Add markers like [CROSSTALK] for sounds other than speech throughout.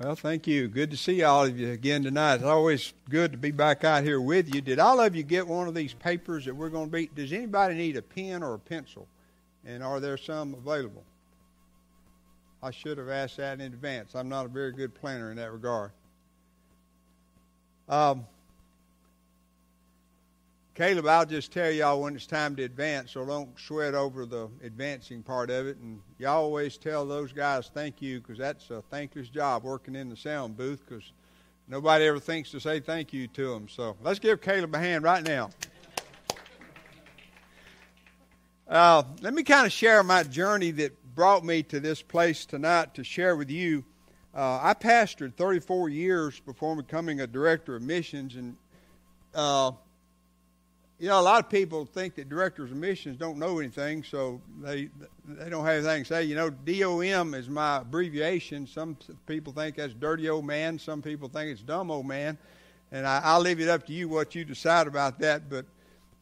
Well, thank you. Good to see all of you again tonight. It's always good to be back out here with you. Did all of you get one of these papers that we're going to be? Does anybody need a pen or a pencil? And are there some available? I should have asked that in advance. I'm not a very good planner in that regard. Um, Caleb, I'll just tell y'all when it's time to advance, so don't sweat over the advancing part of it. And y'all always tell those guys thank you because that's a thankless job working in the sound booth because nobody ever thinks to say thank you to them. So let's give Caleb a hand right now. Uh, let me kind of share my journey that brought me to this place tonight to share with you. Uh, I pastored 34 years before becoming a director of missions, and uh, you know, a lot of people think that directors of missions don't know anything, so they they don't have anything to say. You know, DOM is my abbreviation. Some people think that's dirty old man. Some people think it's dumb old man, and I, I'll leave it up to you what you decide about that. But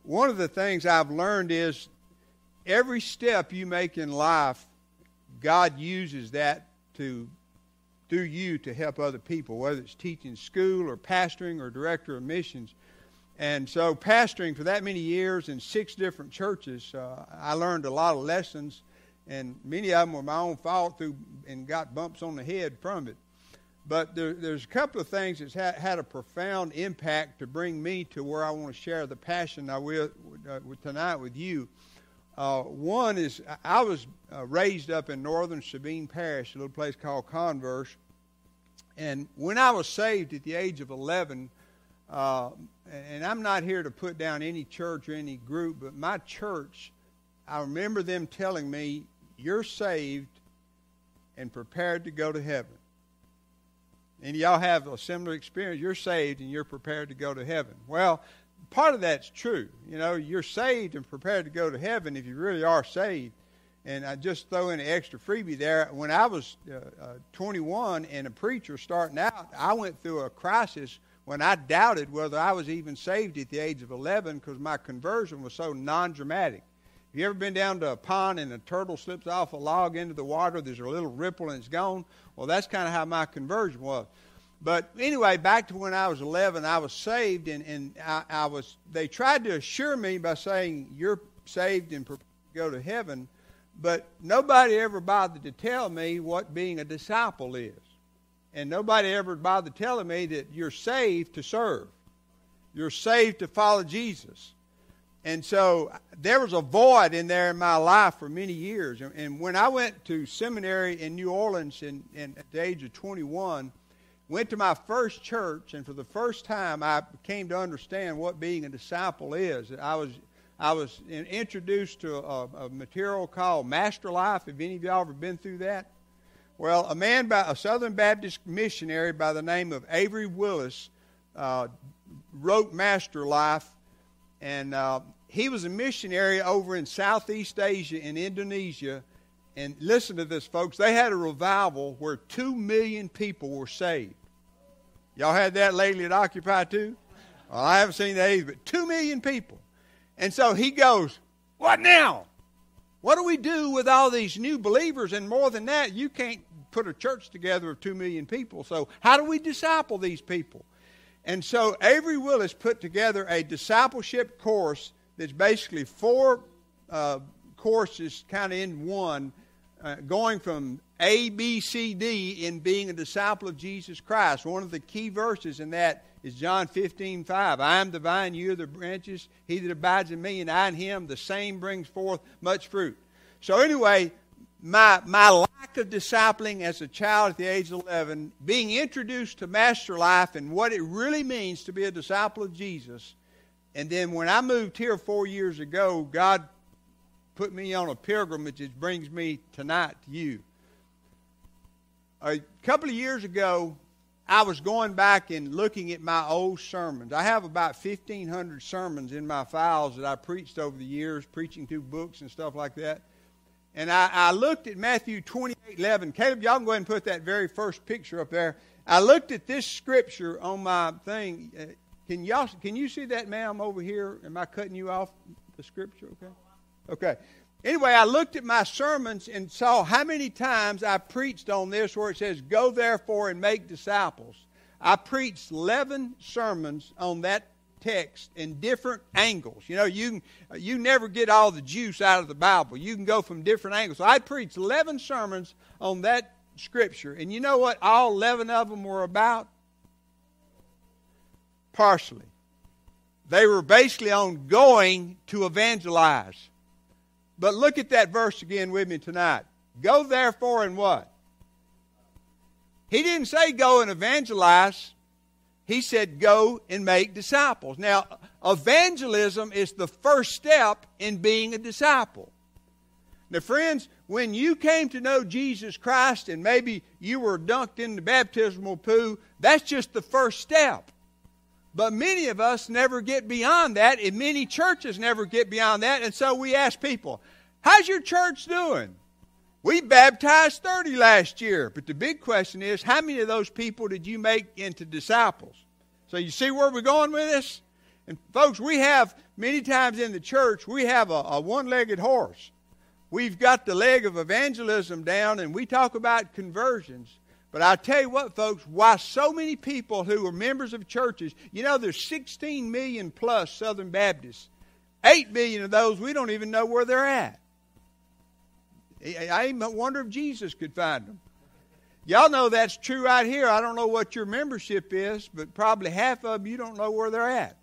one of the things I've learned is every step you make in life, God uses that to through you to help other people, whether it's teaching school or pastoring or director of missions and so, pastoring for that many years in six different churches, uh, I learned a lot of lessons, and many of them were my own fault through and got bumps on the head from it. But there, there's a couple of things that's ha- had a profound impact to bring me to where I want to share the passion I will uh, tonight with you. Uh, one is I was uh, raised up in northern Sabine Parish, a little place called Converse, and when I was saved at the age of 11 uh, and I'm not here to put down any church or any group, but my church, I remember them telling me, You're saved and prepared to go to heaven. And y'all have a similar experience. You're saved and you're prepared to go to heaven. Well, part of that's true. You know, you're saved and prepared to go to heaven if you really are saved. And I just throw in an extra freebie there. When I was uh, uh, 21 and a preacher starting out, I went through a crisis when I doubted whether I was even saved at the age of 11 because my conversion was so non dramatic. Have you ever been down to a pond and a turtle slips off a log into the water? There's a little ripple and it's gone. Well, that's kind of how my conversion was. But anyway, back to when I was 11, I was saved, and, and I, I was. They tried to assure me by saying you're saved and go to heaven, but nobody ever bothered to tell me what being a disciple is and nobody ever bothered telling me that you're saved to serve. You're saved to follow Jesus. And so there was a void in there in my life for many years. And when I went to seminary in New Orleans in, in, at the age of 21, went to my first church, and for the first time I came to understand what being a disciple is. I was I was introduced to a, a material called Master Life. Have any of y'all ever been through that? Well, a man, by, a Southern Baptist missionary by the name of Avery Willis, uh, wrote Master Life, and uh, he was a missionary over in Southeast Asia in Indonesia. And listen to this, folks. They had a revival where two million people were saved. Y'all had that lately at Occupy 2? Well, I haven't seen that either, but two million people. And so he goes, What now? What do we do with all these new believers? And more than that, you can't put a church together of two million people. So, how do we disciple these people? And so, Avery Willis put together a discipleship course that's basically four uh, courses kind of in one, uh, going from A, B, C, D in being a disciple of Jesus Christ. One of the key verses in that is John 15, 5. I am the vine, you are the branches. He that abides in me and I in him, the same brings forth much fruit. So, anyway, my, my lack of discipling as a child at the age of 11, being introduced to Master Life and what it really means to be a disciple of Jesus. And then when I moved here four years ago, God put me on a pilgrimage that brings me tonight to you. A couple of years ago, I was going back and looking at my old sermons. I have about 1,500 sermons in my files that I preached over the years, preaching through books and stuff like that. And I, I looked at Matthew 28 11. Caleb, y'all can go ahead and put that very first picture up there. I looked at this scripture on my thing. Uh, can y'all can you see that, ma'am, over here? Am I cutting you off the scripture? Okay. Okay. anyway, I looked at my sermons and saw how many times I preached on this where it says, Go therefore and make disciples. I preached 11 sermons on that text in different angles. You know, you you never get all the juice out of the Bible. You can go from different angles. So I preached 11 sermons on that scripture. And you know what all 11 of them were about? Partially. They were basically on going to evangelize. But look at that verse again with me tonight. Go therefore and what? He didn't say go and evangelize. He said go and make disciples. Now, evangelism is the first step in being a disciple. Now, friends, when you came to know Jesus Christ and maybe you were dunked in the baptismal pool, that's just the first step. But many of us never get beyond that, and many churches never get beyond that. And so we ask people, How's your church doing? We baptized 30 last year, but the big question is how many of those people did you make into disciples? So you see where we're going with this? And folks, we have many times in the church, we have a, a one legged horse. We've got the leg of evangelism down, and we talk about conversions. But I tell you what, folks, why so many people who are members of churches, you know, there's 16 million plus Southern Baptists. 8 million of those, we don't even know where they're at. I wonder if Jesus could find them. Y'all know that's true right here. I don't know what your membership is, but probably half of them you don't know where they're at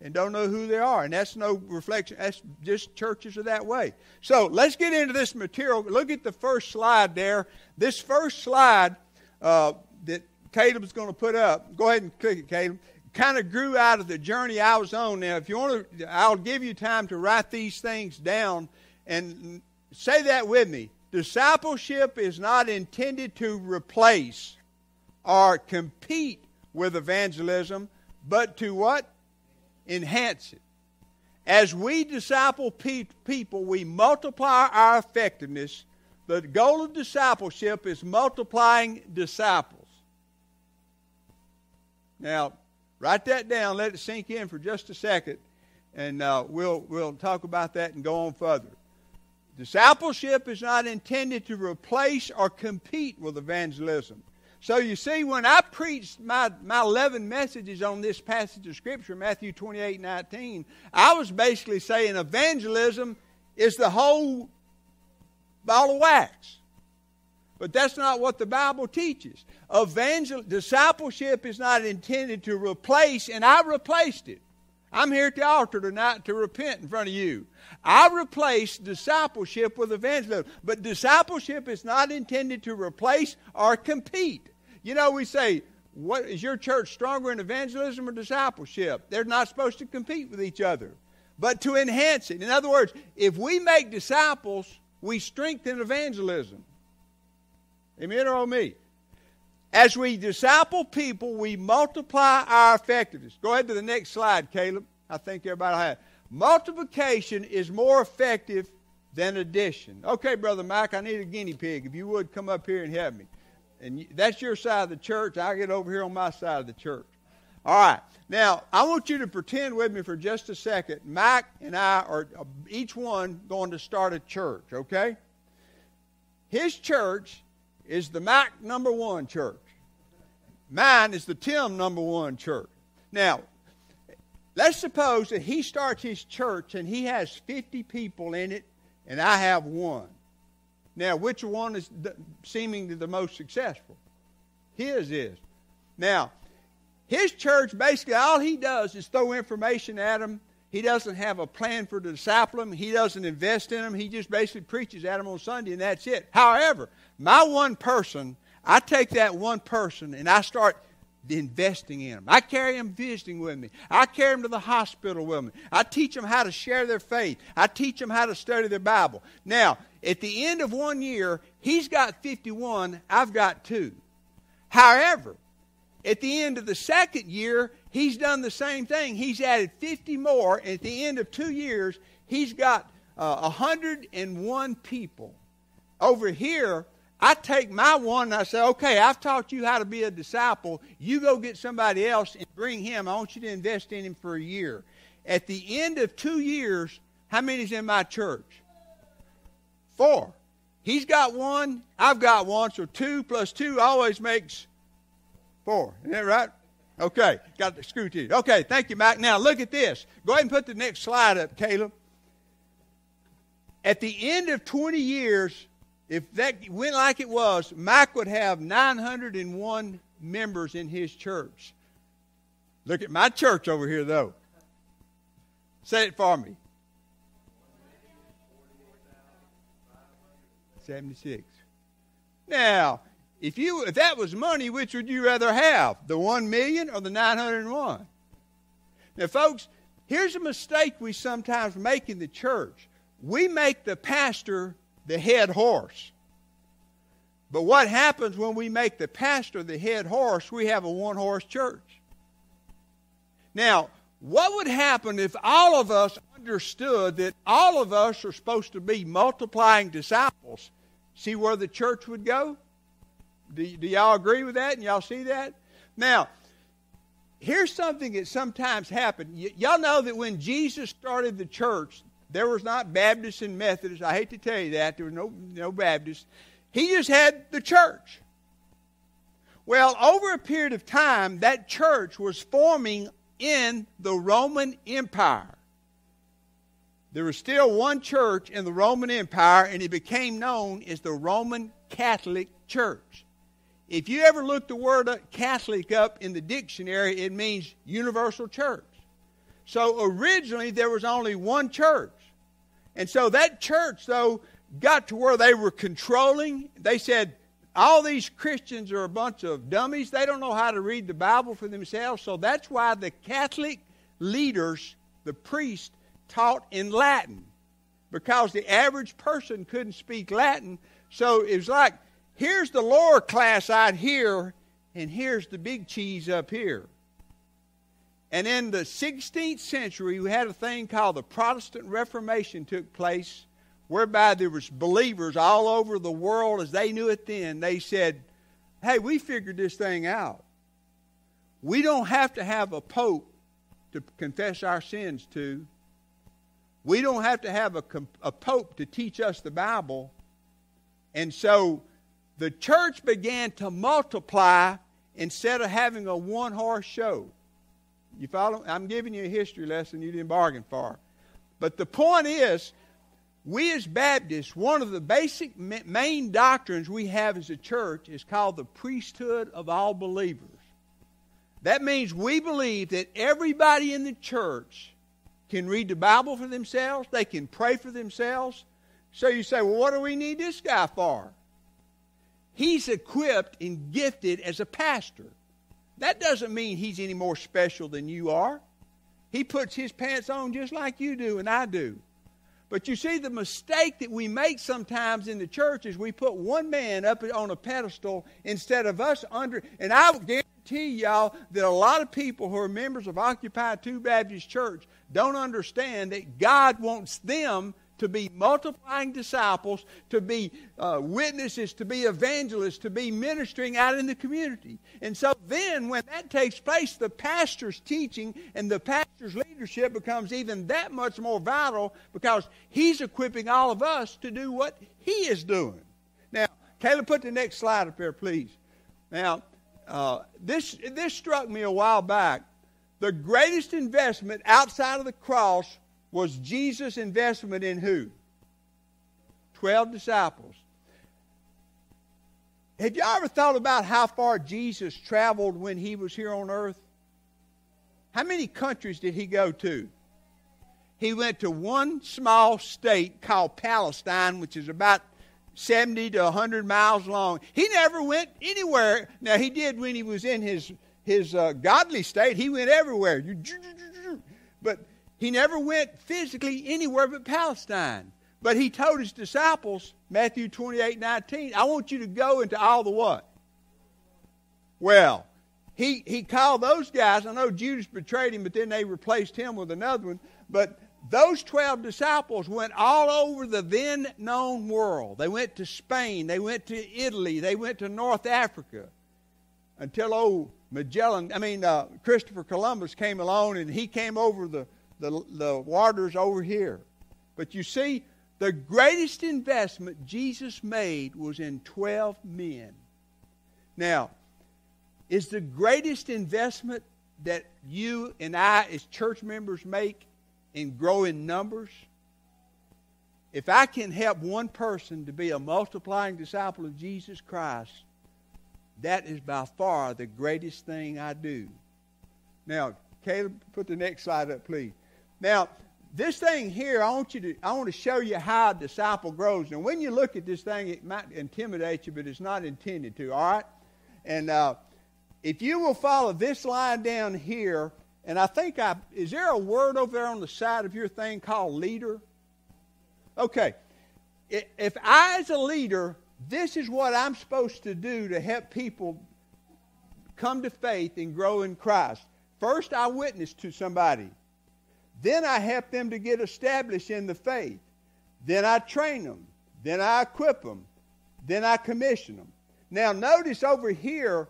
and don't know who they are. And that's no reflection. That's just churches are that way. So let's get into this material. Look at the first slide there. This first slide uh, that Caleb's going to put up. Go ahead and click it, Caleb. Kind of grew out of the journey I was on. Now, if you want to, I'll give you time to write these things down and say that with me. Discipleship is not intended to replace or compete with evangelism, but to what? Enhance it. As we disciple pe- people, we multiply our effectiveness the goal of discipleship is multiplying disciples. Now, write that down, let it sink in for just a second, and uh, we'll, we'll talk about that and go on further. Discipleship is not intended to replace or compete with evangelism. So you see, when I preached my, my 11 messages on this passage of Scripture, Matthew 28 19, I was basically saying evangelism is the whole ball of wax. But that's not what the Bible teaches. Evangel- discipleship is not intended to replace, and I replaced it. I'm here at the altar tonight to repent in front of you. I replaced discipleship with evangelism. But discipleship is not intended to replace or compete. You know, we say, what is your church stronger in evangelism or discipleship? They're not supposed to compete with each other, but to enhance it. In other words, if we make disciples, we strengthen evangelism. Amen or oh me? As we disciple people, we multiply our effectiveness. Go ahead to the next slide, Caleb. I think everybody has. Multiplication is more effective than addition. Okay, Brother Mike, I need a guinea pig. If you would come up here and help me. And that's your side of the church. I'll get over here on my side of the church. All right. Now, I want you to pretend with me for just a second. Mike and I are uh, each one going to start a church, okay? His church is the Mike number one church. Mine is the Tim number one church. Now, let's suppose that he starts his church and he has 50 people in it and I have one. Now, which one is the, seemingly the most successful? His is. Now, his church, basically, all he does is throw information at them. He doesn't have a plan for to disciple them. He doesn't invest in them. He just basically preaches at them on Sunday, and that's it. However, my one person, I take that one person and I start investing in them. I carry them visiting with me. I carry them to the hospital with me. I teach them how to share their faith. I teach them how to study their Bible. Now, at the end of one year, he's got 51, I've got two. However, at the end of the second year, he's done the same thing. He's added 50 more. And at the end of two years, he's got uh, 101 people. Over here, I take my one and I say, okay, I've taught you how to be a disciple. You go get somebody else and bring him. I want you to invest in him for a year. At the end of two years, how many's in my church? Four. He's got one, I've got one, so two plus two always makes four. Isn't that right? Okay, got the screw to you. Okay, thank you, Mike. Now look at this. Go ahead and put the next slide up, Caleb. At the end of 20 years, if that went like it was, Mike would have 901 members in his church. Look at my church over here, though. Say it for me. 76. Now, if you if that was money, which would you rather have? The 1 million or the 901? Now, folks, here's a mistake we sometimes make in the church. We make the pastor the head horse. But what happens when we make the pastor the head horse? We have a one horse church. Now, what would happen if all of us understood that all of us are supposed to be multiplying disciples? See where the church would go? Do, do y'all agree with that and y'all see that? Now, here's something that sometimes happened. Y- y'all know that when Jesus started the church, there was not Baptists and Methodists. I hate to tell you that. There was no, no Baptists. He just had the church. Well, over a period of time, that church was forming in the Roman Empire. There was still one church in the Roman Empire, and it became known as the Roman Catholic Church. If you ever look the word Catholic up in the dictionary, it means universal church. So originally there was only one church. And so that church, though, got to where they were controlling. They said, all these Christians are a bunch of dummies. They don't know how to read the Bible for themselves. So that's why the Catholic leaders, the priests, taught in Latin because the average person couldn't speak Latin. So it was like, here's the lower class out here, and here's the big cheese up here. And in the 16th century, we had a thing called the Protestant Reformation took place, whereby there was believers all over the world as they knew it then. They said, hey, we figured this thing out. We don't have to have a pope to confess our sins to. We don't have to have a, a pope to teach us the Bible. And so the church began to multiply instead of having a one horse show. You follow? I'm giving you a history lesson you didn't bargain for. But the point is, we as Baptists, one of the basic main doctrines we have as a church is called the priesthood of all believers. That means we believe that everybody in the church can read the Bible for themselves, they can pray for themselves. So you say, well, what do we need this guy for? He's equipped and gifted as a pastor. That doesn't mean he's any more special than you are. He puts his pants on just like you do and I do. But you see, the mistake that we make sometimes in the church is we put one man up on a pedestal instead of us under. And I guarantee y'all that a lot of people who are members of Occupy 2 Baptist Church don't understand that God wants them to be multiplying disciples, to be uh, witnesses, to be evangelists, to be ministering out in the community. And so then, when that takes place, the pastor's teaching and the pastor's leadership becomes even that much more vital because he's equipping all of us to do what he is doing. Now, Caleb, put the next slide up there, please. Now, uh, this, this struck me a while back. The greatest investment outside of the cross was Jesus' investment in who? Twelve disciples. Have you ever thought about how far Jesus traveled when he was here on earth? How many countries did he go to? He went to one small state called Palestine, which is about 70 to 100 miles long. He never went anywhere. Now, he did when he was in his, his uh, godly state, he went everywhere. But he never went physically anywhere but Palestine. But he told his disciples, Matthew 28 19, I want you to go into all the what? Well, he, he called those guys. I know Judas betrayed him, but then they replaced him with another one. But those 12 disciples went all over the then known world. They went to Spain, they went to Italy, they went to North Africa until old Magellan, I mean, uh, Christopher Columbus came along and he came over the the, the waters over here. But you see, The greatest investment Jesus made was in 12 men. Now, is the greatest investment that you and I, as church members, make in growing numbers? If I can help one person to be a multiplying disciple of Jesus Christ, that is by far the greatest thing I do. Now, Caleb, put the next slide up, please. Now, this thing here, I want you to I want to show you how a disciple grows. And when you look at this thing, it might intimidate you, but it's not intended to. All right. And uh, if you will follow this line down here, and I think I is there a word over there on the side of your thing called leader? Okay. If I, as a leader, this is what I'm supposed to do to help people come to faith and grow in Christ. First, I witness to somebody. Then I help them to get established in the faith. Then I train them. Then I equip them. Then I commission them. Now, notice over here,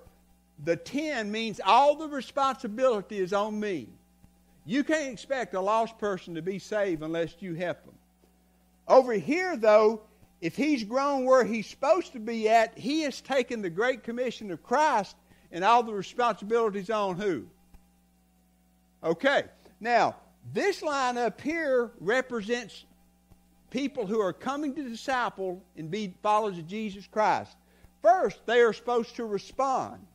the 10 means all the responsibility is on me. You can't expect a lost person to be saved unless you help them. Over here, though, if he's grown where he's supposed to be at, he has taken the Great Commission of Christ and all the responsibilities on who? Okay. Now, this line up here represents people who are coming to disciple and be followers of Jesus Christ. First, they are supposed to respond.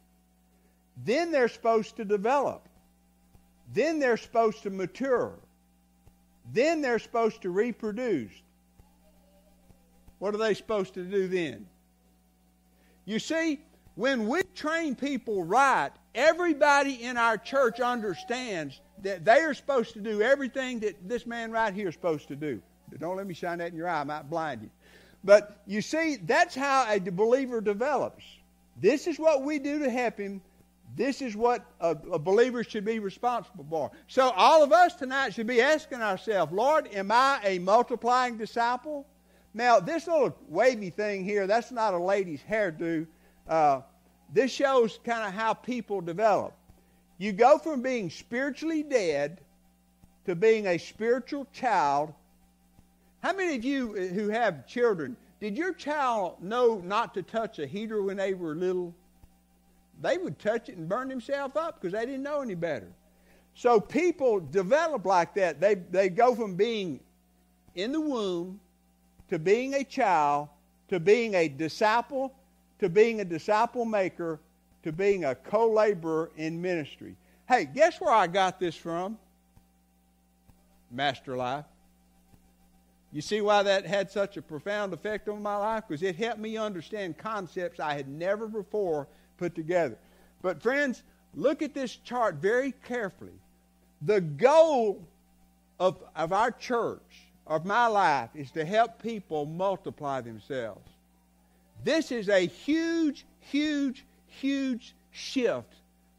Then they're supposed to develop. Then they're supposed to mature. Then they're supposed to reproduce. What are they supposed to do then? You see, when we train people right, everybody in our church understands that they are supposed to do everything that this man right here is supposed to do. Don't let me shine that in your eye, I might blind you. But you see, that's how a believer develops. This is what we do to help him. This is what a, a, believer should be responsible for. So, all of us tonight should be asking ourselves, Lord, am I a multiplying disciple? Now, this little wavy thing here, that's not a lady's hairdo. Uh, this shows kind of how people develop. You go from being spiritually dead to being a spiritual child. How many of you uh, who have children, did your child know not to touch a heater when they were little? They would touch it and burn themselves up because they didn't know any better. So people develop like that. They, they go from being in the womb to being a child to being a disciple to being a disciple maker to being a co laborer in ministry. Hey, guess where I got this from? Master Life. You see why that had such a profound effect on my life? Because it helped me understand concepts I had never before put together. But, friends, look at this chart very carefully. The goal of, of our church, of my life, is to help people multiply themselves. This is a huge, huge, huge shift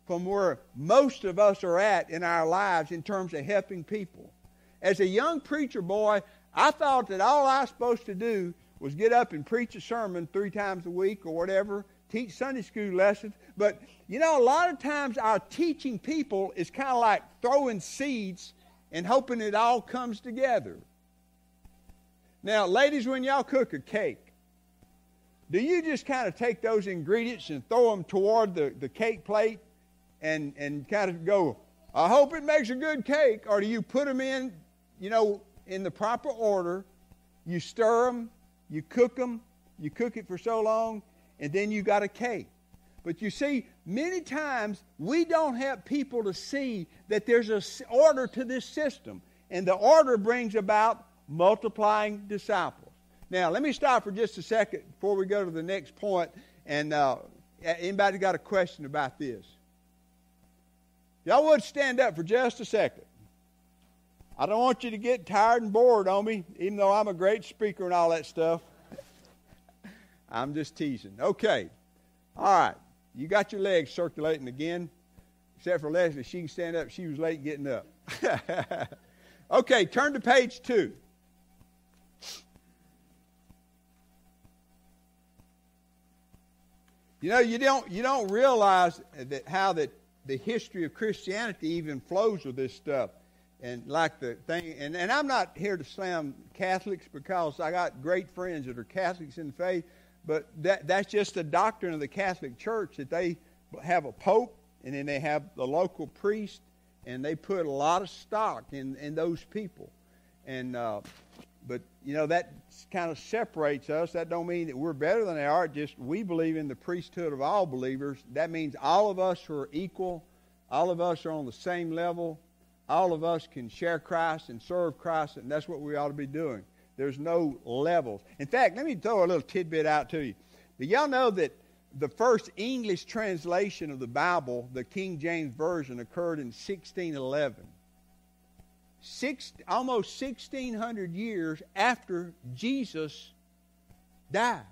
from where most of us are at in our lives in terms of helping people. As a young preacher boy, I thought that all I was supposed to do was get up and preach a sermon three times a week or whatever, teach Sunday school lessons. But, you know, a lot of times our teaching people is kind of like throwing seeds and hoping it all comes together. Now, ladies, when y'all cook a cake, do you just kind of take those ingredients and throw them toward the, the cake plate and, and kind of go, I hope it makes a good cake? Or do you put them in, you know, in the proper order? You stir them, you cook them, you cook it for so long, and then you got a cake. But you see, many times we don't have people to see that there's an order to this system. And the order brings about multiplying disciples. Now, let me stop for just a second before we go to the next point. And uh, anybody got a question about this? Y'all would stand up for just a second. I don't want you to get tired and bored on me, even though I'm a great speaker and all that stuff. [LAUGHS] I'm just teasing. Okay. All right. You got your legs circulating again, except for Leslie. She can stand up. She was late getting up. [LAUGHS] okay, turn to page two. You know, you don't, you don't realize that how that the history of Christianity even flows with this stuff. and like the thing, and, and I'm not here to slam Catholics because I got great friends that are Catholics in faith, but that, that's just the doctrine of the Catholic Church that they have a pope and then they have the local priest, and they put a lot of stock in, in those people. And uh, but you know that kind of separates us. That don't mean that we're better than they are. Just we believe in the priesthood of all believers. That means all of us are equal. All of us are on the same level all of us can share Christ and serve Christ, and that's what we ought to be doing. There's no levels. In fact, let me throw a little tidbit out to you. Do y'all know that the first English translation of the Bible, the King James Version, occurred in 1611? Six, almost 1600 years after Jesus died.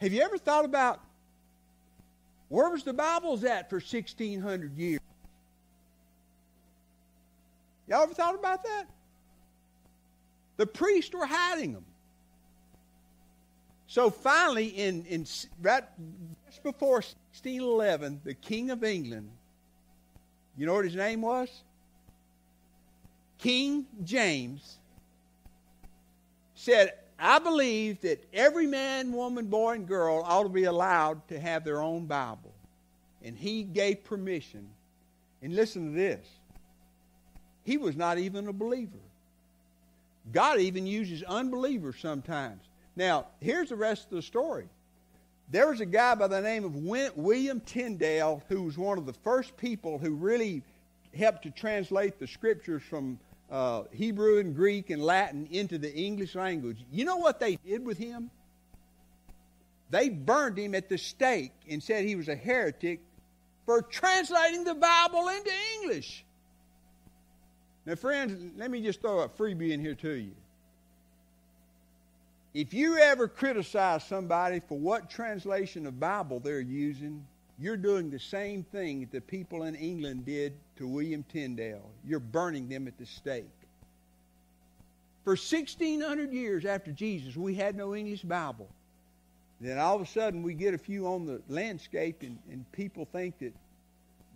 Have you ever thought about where was the Bibles at for 1600 years? Y'all ever thought about that? The priests were hiding them. So finally, in, in right just before 1611, the King of England, you know what his name was? King James said, I believe that every man, woman, boy, and girl ought to be allowed to have their own Bible. And he gave permission. And listen to this he was not even a believer. God even uses unbelievers sometimes. Now, here's the rest of the story. There was a guy by the name of William Tyndale who was one of the first people who really helped to translate the scriptures from uh, Hebrew and Greek and Latin into the English language. You know what they did with him? They burned him at the stake and said he was a heretic for translating the Bible into English. Now, friends, let me just throw a freebie in here to you. If you ever criticize somebody for what translation of Bible they're using, you're doing the same thing that the people in England did to William Tyndale. You're burning them at the stake. For 1,600 years after Jesus, we had no English Bible. Then all of a sudden, we get a few on the landscape, and, and people think that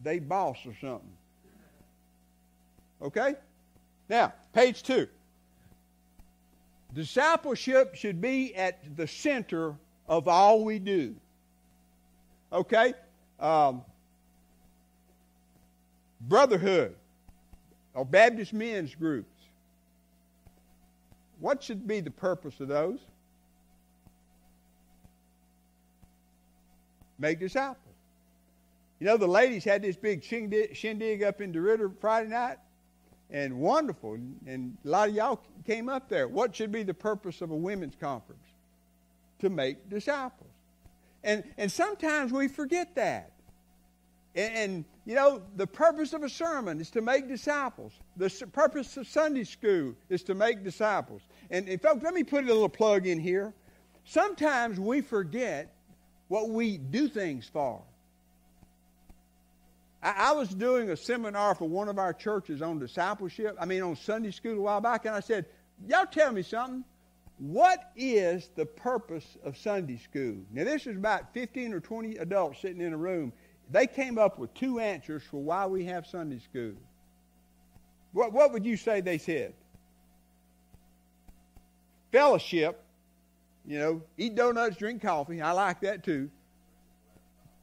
they boss or something. Okay? Now, page two. Discipleship should be at the center of all we do. Okay? Um, brotherhood or Baptist men's groups. What should be the purpose of those? Make disciples. You know, the ladies had this big shindig up in DeRidder Friday night and wonderful. And a lot of y'all came up there. What should be the purpose of a women's conference? To make disciples. And, and sometimes we forget that. And, and, you know, the purpose of a sermon is to make disciples. The purpose of Sunday school is to make disciples. And, and folks, let me put a little plug in here. Sometimes we forget what we do things for. I, I was doing a seminar for one of our churches on discipleship, I mean, on Sunday school a while back, and I said, Y'all tell me something. What is the purpose of Sunday school? Now, this is about 15 or 20 adults sitting in a room. They came up with two answers for why we have Sunday school. What, what would you say they said? Fellowship, you know, eat donuts, drink coffee. I like that too.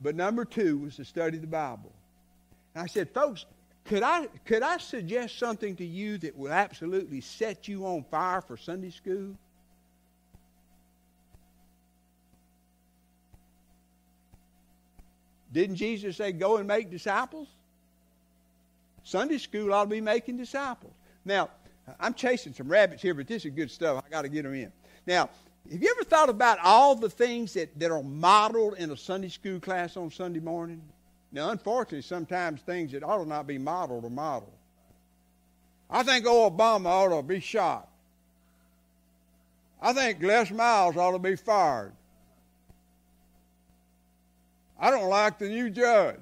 But number two was to study the Bible. And I said, folks, could I, could I suggest something to you that will absolutely set you on fire for Sunday school? Didn't Jesus say, go and make disciples? Sunday school ought to be making disciples. Now, I'm chasing some rabbits here, but this is good stuff. I got to get them in. Now, have you ever thought about all the things that, that are modeled in a Sunday school class on Sunday morning? Now, unfortunately, sometimes things that ought to not be modeled are modeled. I think Obama ought to be shot. I think Les Miles ought to be fired. I don't like the new judge.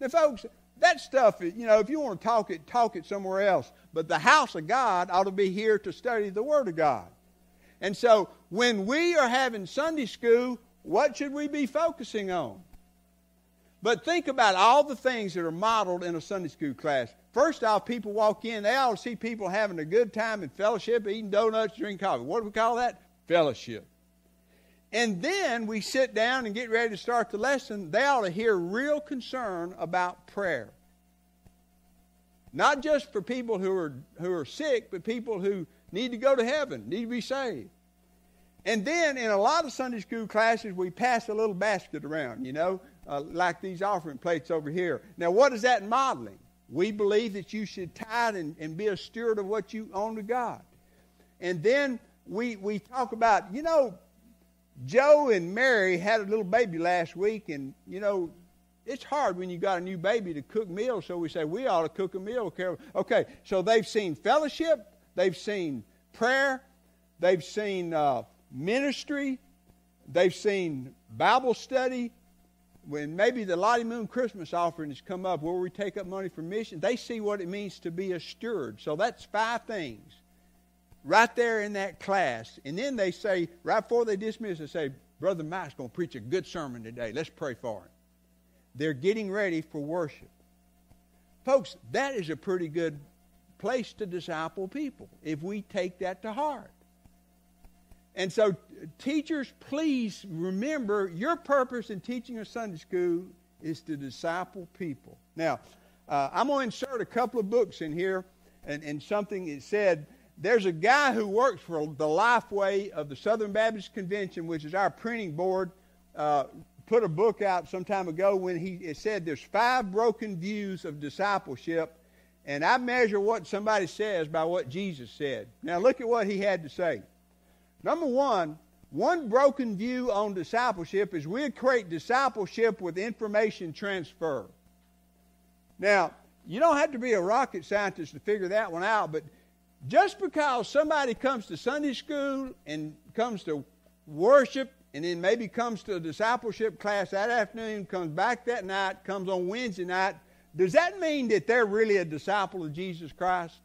Now, folks, that stuff, you know, if you want to talk it, talk it somewhere else. But the house of God ought to be here to study the Word of God. And so, when we are having Sunday school, what should we be focusing on? But think about all the things that are modeled in a Sunday school class. first off, people walk in, they all see people having a good time in fellowship, eating donuts, drinking coffee. What do we call that? Fellowship. And then we sit down and get ready to start the lesson. They ought to hear real concern about prayer. Not just for people who are, who are sick, but people who need to go to heaven, need to be saved. And then in a lot of Sunday school classes, we pass a little basket around, you know, uh, like these offering plates over here. Now, what is that modeling? We believe that you should tithe and, and be a steward of what you own to God. And then we, we talk about, you know, Joe and Mary had a little baby last week, and, you know, it's hard when you got a new baby to cook meals, so we say we ought to cook a meal. Okay, so they've seen fellowship, they've seen prayer, they've seen uh, ministry, they've seen Bible study. When maybe the Lottie Moon Christmas offering has come up where we take up money for mission, they see what it means to be a steward. So that's five things right there in that class. And then they say, right before they dismiss, they say, Brother Mike's going to preach a good sermon today. Let's pray for him. They're getting ready for worship. Folks, that is a pretty good place to disciple people if we take that to heart. And so, teachers, please remember your purpose in teaching a Sunday school is to disciple people. Now, uh, I'm going to insert a couple of books in here and, and something that said there's a guy who works for the Lifeway of the Southern Baptist Convention, which is our printing board. Uh, put a book out some time ago when he said there's five broken views of discipleship, and I measure what somebody says by what Jesus said. Now look at what he had to say. Number one, one broken view on discipleship is we create discipleship with information transfer. Now, you don't have to be a rocket scientist to figure that one out, but just because somebody comes to Sunday school and comes to worship and then maybe comes to a discipleship class that afternoon, comes back that night, comes on Wednesday night, does that mean that they're really a disciple of Jesus Christ?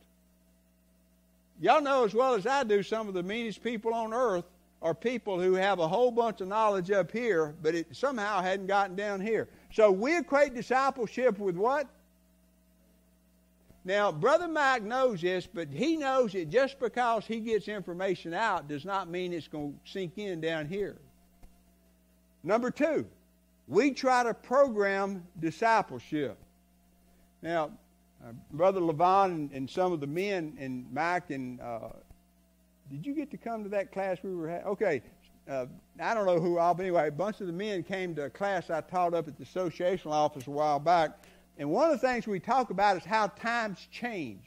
Y'all know as well as I do, some of the meanest people on earth are people who have a whole bunch of knowledge up here, but it somehow hadn't gotten down here. So we equate discipleship with what? Now, Brother Mike knows this, but he knows that just because he gets information out does not mean it's going to sink in down here. Number two, we try to program discipleship. Now, uh, Brother Levon and, and, some of the men and Mike and uh, did you get to come to that class we were having? Okay, uh, I don't know who all, but anyway, a bunch of the men came to a class I taught up at the associational office a while back. And one of the things we talk about is how times change.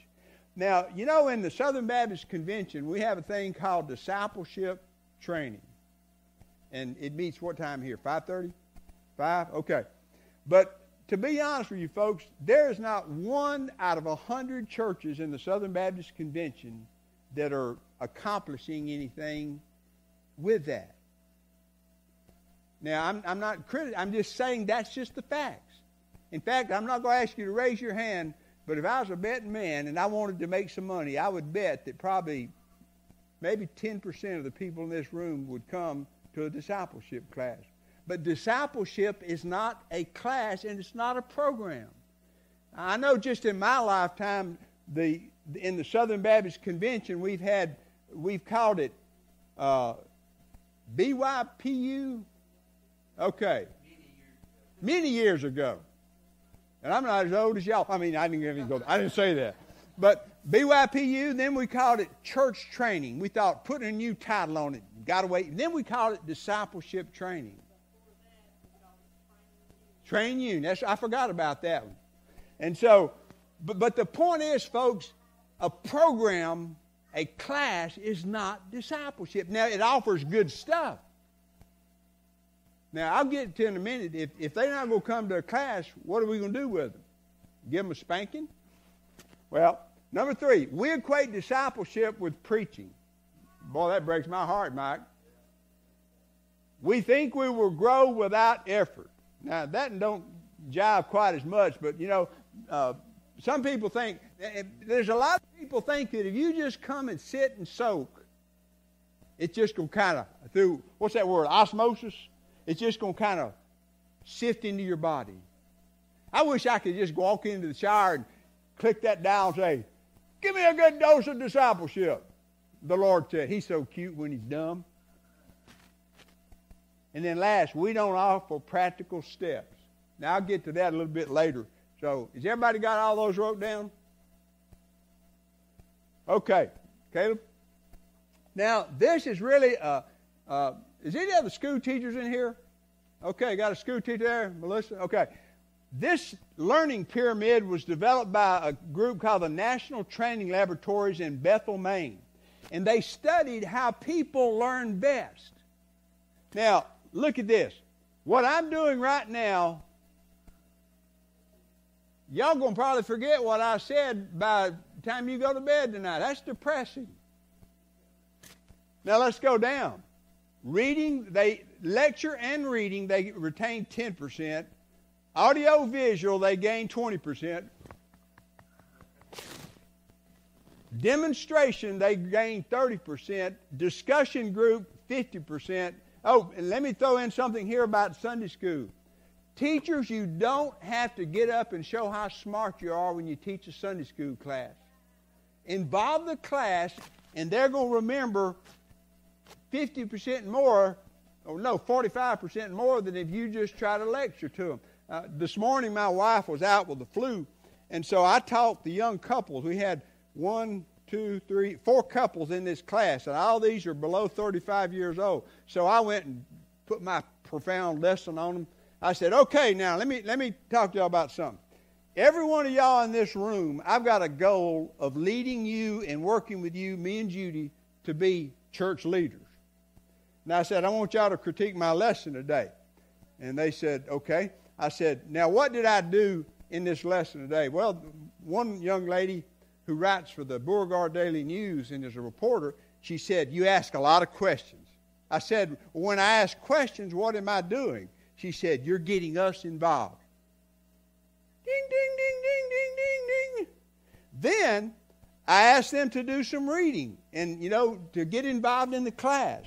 Now, you know, in the Southern Baptist Convention, we have a thing called discipleship training and it meets what time here? 5.30? 5? Okay. But to be honest with you folks, there is not one out of a hundred churches in the Southern Baptist Convention that are accomplishing anything with that. Now, I'm, I'm not critical. I'm just saying that's just the facts. In fact, I'm not going to ask you to raise your hand, but if I was a betting man and I wanted to make some money, I would bet that probably maybe 10% of the people in this room would come to a discipleship class. But discipleship is not a class and it's not a program. I know just in my lifetime, the in the Southern Baptist Convention, we've had we've called it uh, BYPU. Okay, many years ago, and I'm not as old as y'all. I mean, I didn't even go. I didn't say that, but BYPU. Then we called it church training. We thought putting a new title on it got away. Then we called it discipleship training. Train you. That's, I forgot about that one. And so, but, but the point is, folks, a program, a class is not discipleship. Now, it offers good stuff. Now, I'll get to in a minute. If, if they're not going to come to a class, what are we going to do with them? Give them a spanking? Well, number three, we equate discipleship with preaching. Boy, that breaks my heart, Mike. We think we will grow without effort. Now, that don't jive quite as much, but you know, uh, some people think, eh, eh, there's a lot of people think that if you just come and sit and soak, it's just going to kind of, through, what's that word, osmosis? It's just going to kind of sift into your body. I wish I could just walk into the shower and click that dial and say, Give me a good dose of discipleship. The Lord said, He's so cute when he's dumb. And then last, we don't offer practical steps. Now I'll get to that a little bit later. So, has everybody got all those wrote down? Okay, Caleb. Now this is really. Uh, uh, is any other school teachers in here? Okay, got a school teacher there, Melissa. Okay, this learning pyramid was developed by a group called the National Training Laboratories in Bethel, Maine, and they studied how people learn best. Now, look at this. What I'm doing right now Y'all gonna probably forget what I said by the time you go to bed tonight. That's depressing. Now let's go down. Reading, they lecture and reading, they retain 10%. Audio visual, they gain 20%. Demonstration, they gain 30%. Discussion group, 50%. Oh, and let me throw in something here about Sunday school. Teachers, you don't have to get up and show how smart you are when you teach a Sunday school class. Involve the class, and they're going to remember 50% more, or no, 45% more than if you just try to lecture to them. Uh, this morning, my wife was out with the flu, and so I taught the young couples. We had one, two, three, four couples in this class, and all these are below 35 years old. So I went and put my profound lesson on them I said, okay, now let me, let me talk to y'all about something. Every one of y'all in this room, I've got a goal of leading you and working with you, me and Judy, to be church leaders. And I said, I want y'all to critique my lesson today. And they said, okay. I said, now what did I do in this lesson today? Well, one young lady who writes for the Beauregard Daily News and is a reporter, she said, You ask a lot of questions. I said, When I ask questions, what am I doing? She said, You're getting us involved. Ding, ding, ding, ding, ding, ding, ding. Then I asked them to do some reading and, you know, to get involved in the class.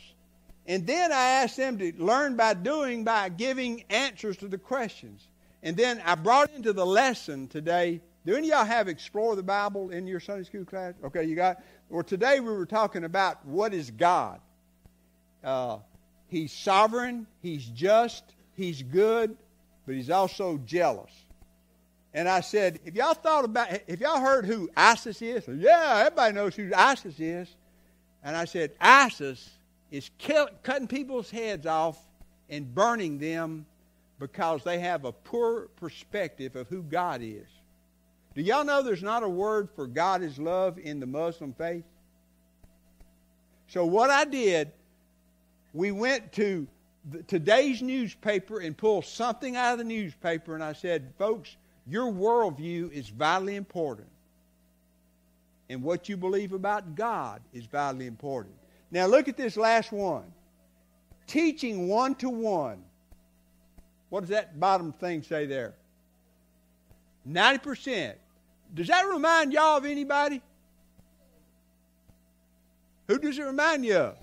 And then I asked them to learn by doing, by giving answers to the questions. And then I brought into the lesson today. Do any of y'all have Explore the Bible in your Sunday school class? Okay, you got. Well, today we were talking about what is God. Uh, he's sovereign. He's just. He's good, but he's also jealous. And I said, if y'all thought about, if y'all heard who ISIS is, yeah, everybody knows who ISIS is. And I said, ISIS is kill, cutting people's heads off and burning them because they have a poor perspective of who God is. Do y'all know there's not a word for God is love in the Muslim faith? So what I did, we went to the, today's newspaper and pulled something out of the newspaper, and I said, folks, your worldview is vitally important. And what you believe about God is vitally important. Now, look at this last one teaching one to one. What does that bottom thing say there? 90%. Does that remind y'all of anybody? Who does it remind you of?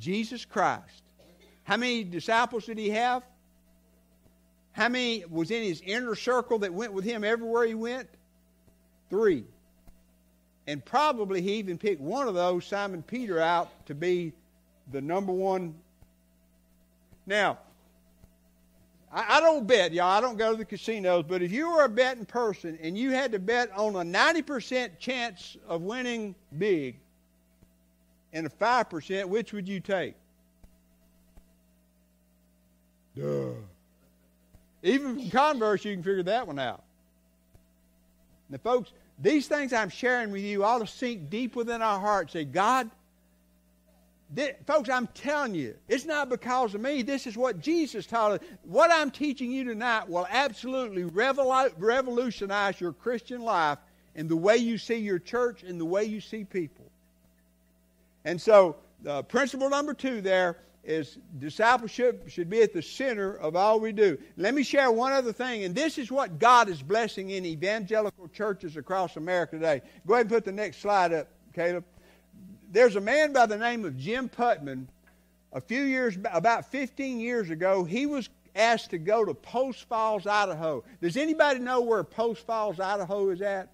Jesus Christ. How many disciples did he have? How many was in his inner circle that went with him everywhere he went? Three. And probably he even picked one of those, Simon Peter, out to be the number one. Now, I, I don't bet, y'all. I don't go to the casinos, but if you were a betting person and you had to bet on a 90% chance of winning big, and a 5%, which would you take? Duh. Even from converse, you can figure that one out. Now, folks, these things I'm sharing with you ought to sink deep within our hearts. Say, God, this, folks, I'm telling you, it's not because of me. This is what Jesus taught us. What I'm teaching you tonight will absolutely revolu- revolutionize your Christian life and the way you see your church and the way you see people. And so, uh, principle number two there is discipleship should be at the center of all we do. Let me share one other thing, and this is what God is blessing in evangelical churches across America today. Go ahead and put the next slide up, Caleb. There's a man by the name of Jim Putman. A few years, about 15 years ago, he was asked to go to Post Falls, Idaho. Does anybody know where Post Falls, Idaho is at?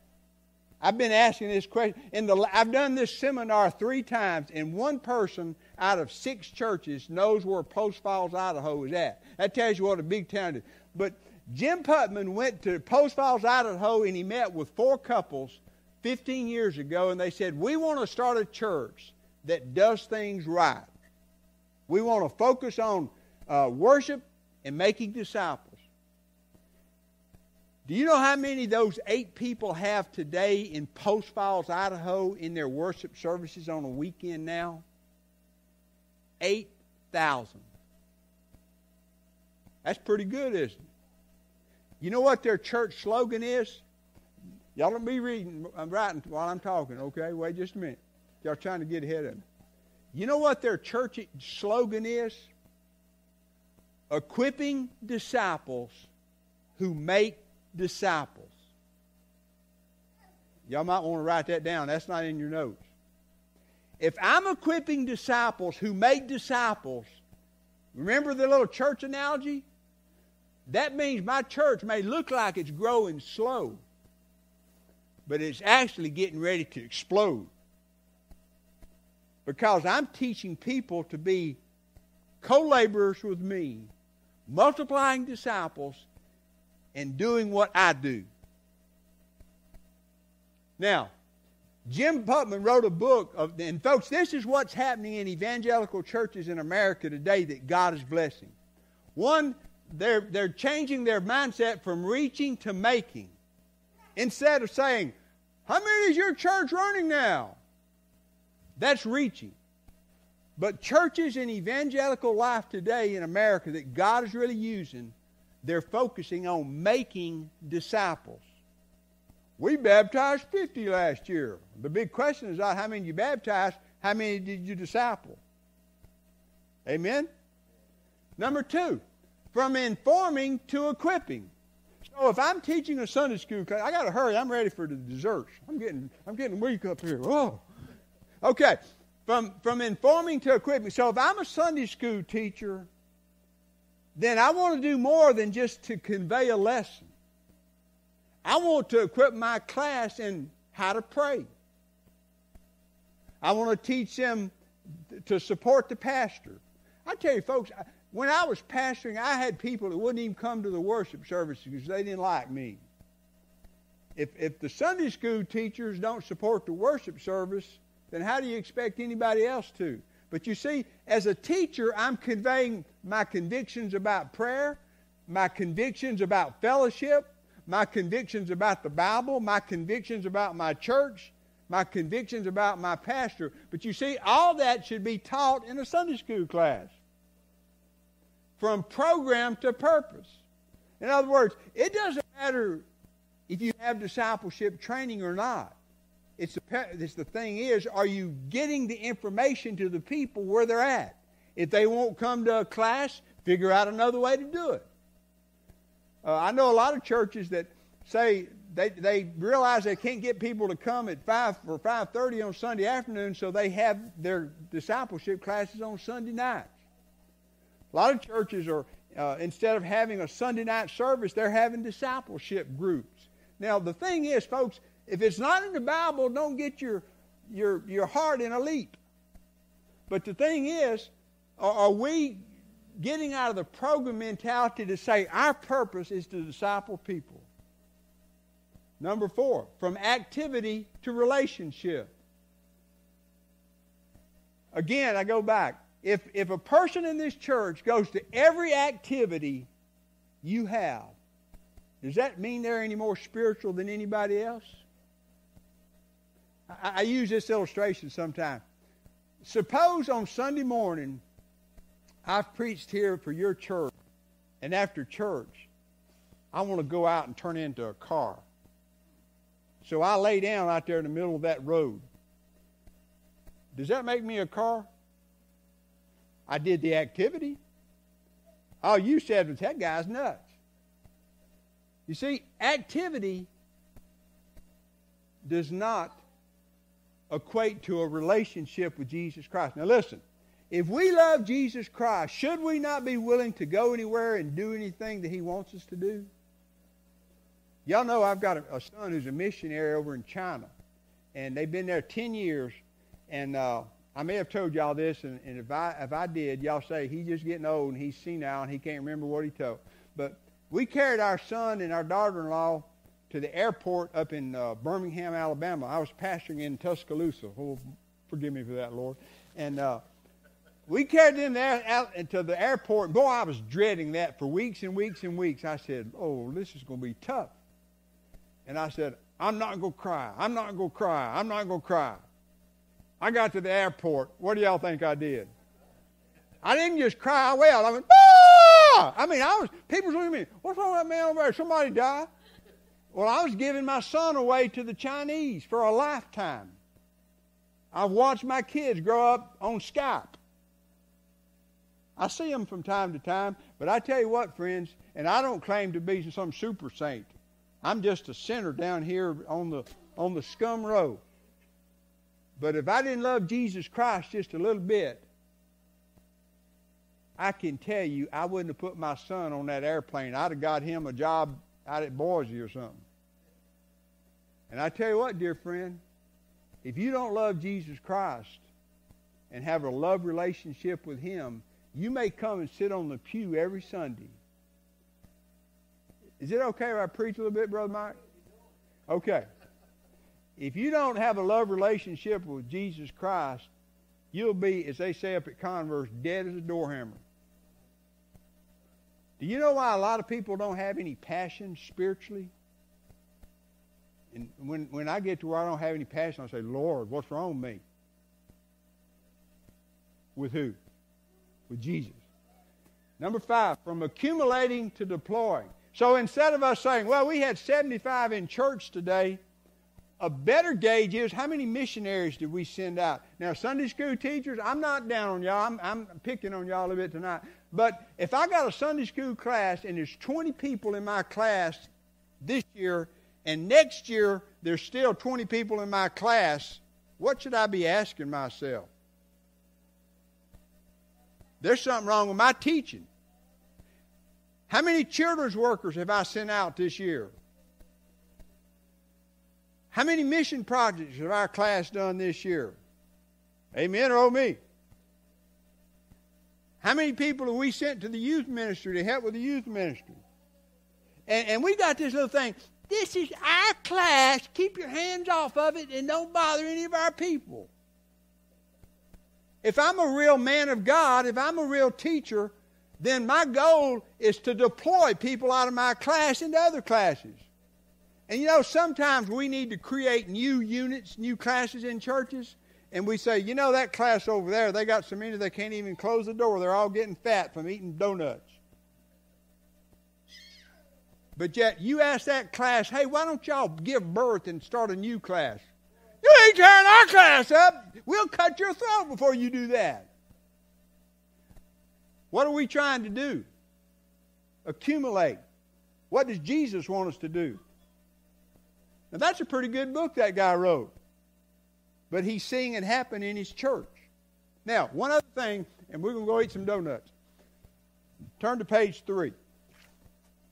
I've been asking this question. In the, I've done this seminar three times, and one person out of six churches knows where Post Falls, Idaho is at. That tells you what a big town is. But Jim Putman went to Post Falls, Idaho, and he met with four couples 15 years ago, and they said, We want to start a church that does things right. We want to focus on uh, worship and making disciples. Do you know how many those eight people have today in Post Falls, Idaho, in their worship services on a weekend now? 8,000. That's pretty good, isn't it? You know what their church slogan is? Y'all don't be reading, I'm writing while I'm talking, okay? Wait just a minute. Y'all trying to get ahead of me. You know what their church slogan is? Equipping disciples who make disciples. Y'all might want to write that down. That's not in your notes. If I'm equipping disciples who make disciples, remember the little church analogy? That means my church may look like it's growing slow, but it's actually getting ready to explode. Because I'm teaching people to be co laborers with me, multiplying disciples, and doing what I do. Now, Jim Putman wrote a book of, and folks, this is what's happening in evangelical churches in America today that God is blessing. One, they're, they're changing their mindset from reaching to making. Instead of saying, How many is your church running now? That's reaching. But churches in evangelical life today in America that God is really using, they're focusing on making disciples. We baptized 50 last year. The big question is not how many you baptized, how many did you disciple? Amen? Number two, from informing to equipping. So if I'm teaching a Sunday school class, I got to hurry. I'm ready for the desserts. I'm getting, I'm getting weak up here. Oh, okay. From from informing to equipping. So if I'm a Sunday school teacher, then I want to do more than just to convey a lesson. I want to equip my class in how to pray. I want to teach them to support the pastor. I tell you, folks, when I was pastoring, I had people that wouldn't even come to the worship service because they didn't like me. If, if the Sunday school teachers don't support the worship service, then how do you expect anybody else to? But you see, as a teacher, I'm conveying my convictions about prayer, my convictions about fellowship, my convictions about the Bible, my convictions about my church, my convictions about my pastor. But you see, all that should be taught in a Sunday school class from program to purpose. In other words, it doesn't matter if you have discipleship training or not. It's the, it's the thing is, are you getting the information to the people where they're at? If they won't come to a class, figure out another way to do it. Uh, I know a lot of churches that say they, they realize they can't get people to come at 5 or 5.30 on Sunday afternoon, so they have their discipleship classes on Sunday nights. A lot of churches are, uh, instead of having a Sunday night service, they're having discipleship groups. Now, the thing is, folks, if it's not in the Bible, don't get your, your, your heart in a leap. But the thing is, are, are we getting out of the program mentality to say our purpose is to disciple people. Number four, from activity to relationship. Again, I go back. If, if a person in this church goes to every activity you have, does that mean they're any more spiritual than anybody else? I, I use this illustration sometimes. Suppose on Sunday morning I've preached here for your church, and after church, I want to go out and turn into a car. So I lay down out there in the middle of that road. Does that make me a car? I did the activity. All you said was, that guy's nuts. You see, activity does not equate to a relationship with Jesus Christ. Now listen, if we love Jesus Christ, should we not be willing to go anywhere and do anything that He wants us to do? Y'all know I've got a, a son who's a missionary over in China, and they've been there 10 years. And uh, I may have told y'all this, and, and if I if I did, y'all say he's just getting old and he's senile and he can't remember what he told. But we carried our son and our daughter-in-law to the airport up in uh, Birmingham, Alabama. I was pastoring in Tuscaloosa. Oh, forgive me for that, Lord. And uh, we carried them there out into the airport. Boy, I was dreading that for weeks and weeks and weeks. I said, "Oh, this is going to be tough." And I said, "I'm not going to cry. I'm not going to cry. I'm not going to cry." I got to the airport. What do y'all think I did? I didn't just cry well. I went, ah! I mean, I was. People looking at me. What's wrong with that man over there? Somebody died. Well, I was giving my son away to the Chinese for a lifetime. I've watched my kids grow up on Skype. I see them from time to time, but I tell you what, friends, and I don't claim to be some super saint. I'm just a sinner down here on the on the scum row. But if I didn't love Jesus Christ just a little bit, I can tell you I wouldn't have put my son on that airplane. I'd have got him a job out at Boise or something. And I tell you what, dear friend, if you don't love Jesus Christ and have a love relationship with Him, you may come and sit on the pew every Sunday. Is it okay if I preach a little bit, Brother Mike? Okay. If you don't have a love relationship with Jesus Christ, you'll be, as they say up at Converse, dead as a door hammer. Do you know why a lot of people don't have any passion spiritually? And when, when I get to where I don't have any passion, I say, Lord, what's wrong with me? With who? With Jesus. Number five, from accumulating to deploying. So instead of us saying, well, we had 75 in church today, a better gauge is how many missionaries did we send out? Now, Sunday school teachers, I'm not down on y'all. I'm, I'm picking on y'all a bit tonight. But if I got a Sunday school class and there's 20 people in my class this year and next year there's still 20 people in my class, what should I be asking myself? There's something wrong with my teaching. How many children's workers have I sent out this year? How many mission projects have our class done this year? Amen or oh me? How many people have we sent to the youth ministry to help with the youth ministry? And, and we got this little thing. This is our class. Keep your hands off of it and don't bother any of our people. If I'm a real man of God, if I'm a real teacher, then my goal is to deploy people out of my class into other classes. And you know, sometimes we need to create new units, new classes in churches, and we say, you know, that class over there, they got so many they can't even close the door. They're all getting fat from eating donuts. But yet, you ask that class, hey, why don't y'all give birth and start a new class? You ain't tearing our class up. We'll cut your throat before you do that. What are we trying to do? Accumulate. What does Jesus want us to do? Now, that's a pretty good book that guy wrote. But he's seeing it happen in his church. Now, one other thing, and we're going to go eat some donuts. Turn to page three.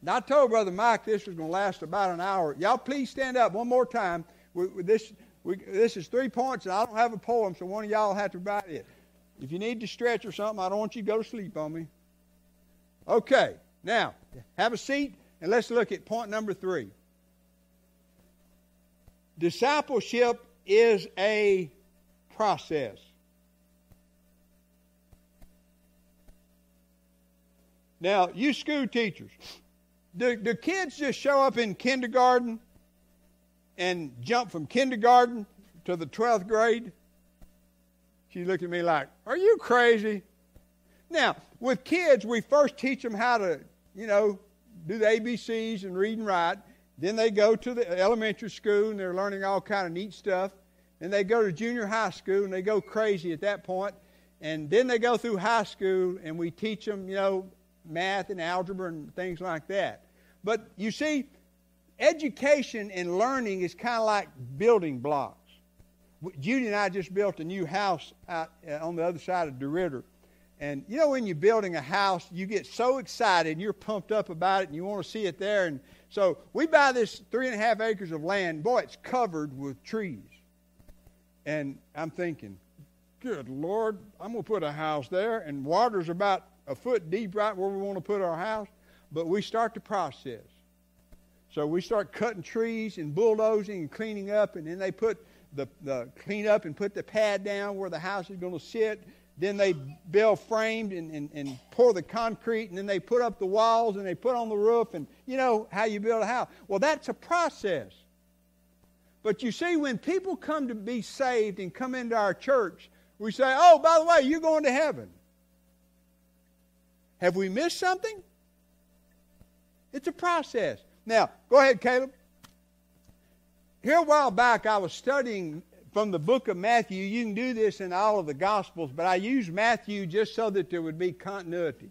Now, I told Brother Mike this was going to last about an hour. Y'all, please stand up one more time. We, we, this, we, this is three points, and I don't have a poem, so one of y'all will have to write it. If you need to stretch or something, I don't want you to go to sleep on me. Okay, now, have a seat, and let's look at point number three. Discipleship is a process. Now, you school teachers, do, do kids just show up in kindergarten and jump from kindergarten to the 12th grade? She looked at me like, Are you crazy? Now, with kids, we first teach them how to, you know, do the ABCs and read and write. Then they go to the elementary school and they're learning all kind of neat stuff. And they go to junior high school and they go crazy at that point. And then they go through high school and we teach them, you know, math and algebra and things like that. But you see, education and learning is kind of like building blocks. Judy and I just built a new house out uh, on the other side of DeRidder. And you know, when you're building a house, you get so excited you're pumped up about it and you want to see it there. And so we buy this three and a half acres of land. Boy, it's covered with trees. And I'm thinking, good Lord, I'm going to put a house there, and water's about a foot deep right where we want to put our house. But we start the process. So we start cutting trees and bulldozing and cleaning up, and then they put the, the clean up and put the pad down where the house is going to sit. Then they build framed and, and, and pour the concrete, and then they put up the walls and they put on the roof, and you know how you build a house. Well, that's a process. But you see, when people come to be saved and come into our church, we say, oh, by the way, you're going to heaven. Have we missed something? It's a process. Now, go ahead, Caleb. Here a while back, I was studying from the book of Matthew. You can do this in all of the Gospels, but I used Matthew just so that there would be continuity.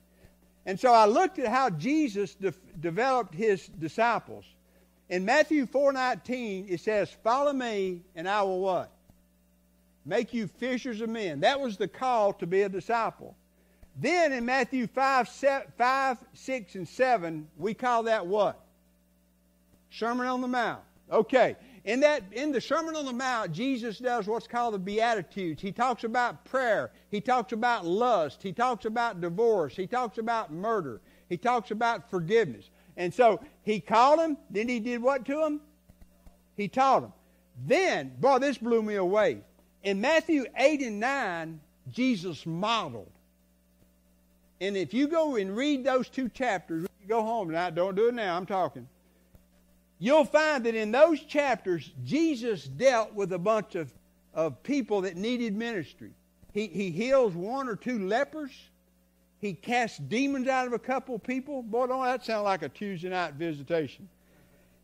And so I looked at how Jesus de- developed his disciples. In Matthew 4:19, it says, "Follow me, and I will what? Make you fishers of men." That was the call to be a disciple. Then in Matthew 5, 5 6, and 7, we call that what? Sermon on the Mount. Okay. In that in the Sermon on the Mount, Jesus does what's called the Beatitudes. He talks about prayer. He talks about lust. He talks about divorce. He talks about murder. He talks about forgiveness. And so he called them, then he did what to them? He taught them. Then, boy, this blew me away. In Matthew 8 and 9, Jesus modeled. And if you go and read those two chapters, you go home now, don't do it now, I'm talking. You'll find that in those chapters, Jesus dealt with a bunch of, of people that needed ministry. He, he heals one or two lepers. He casts demons out of a couple people. Boy, don't that sound like a Tuesday night visitation?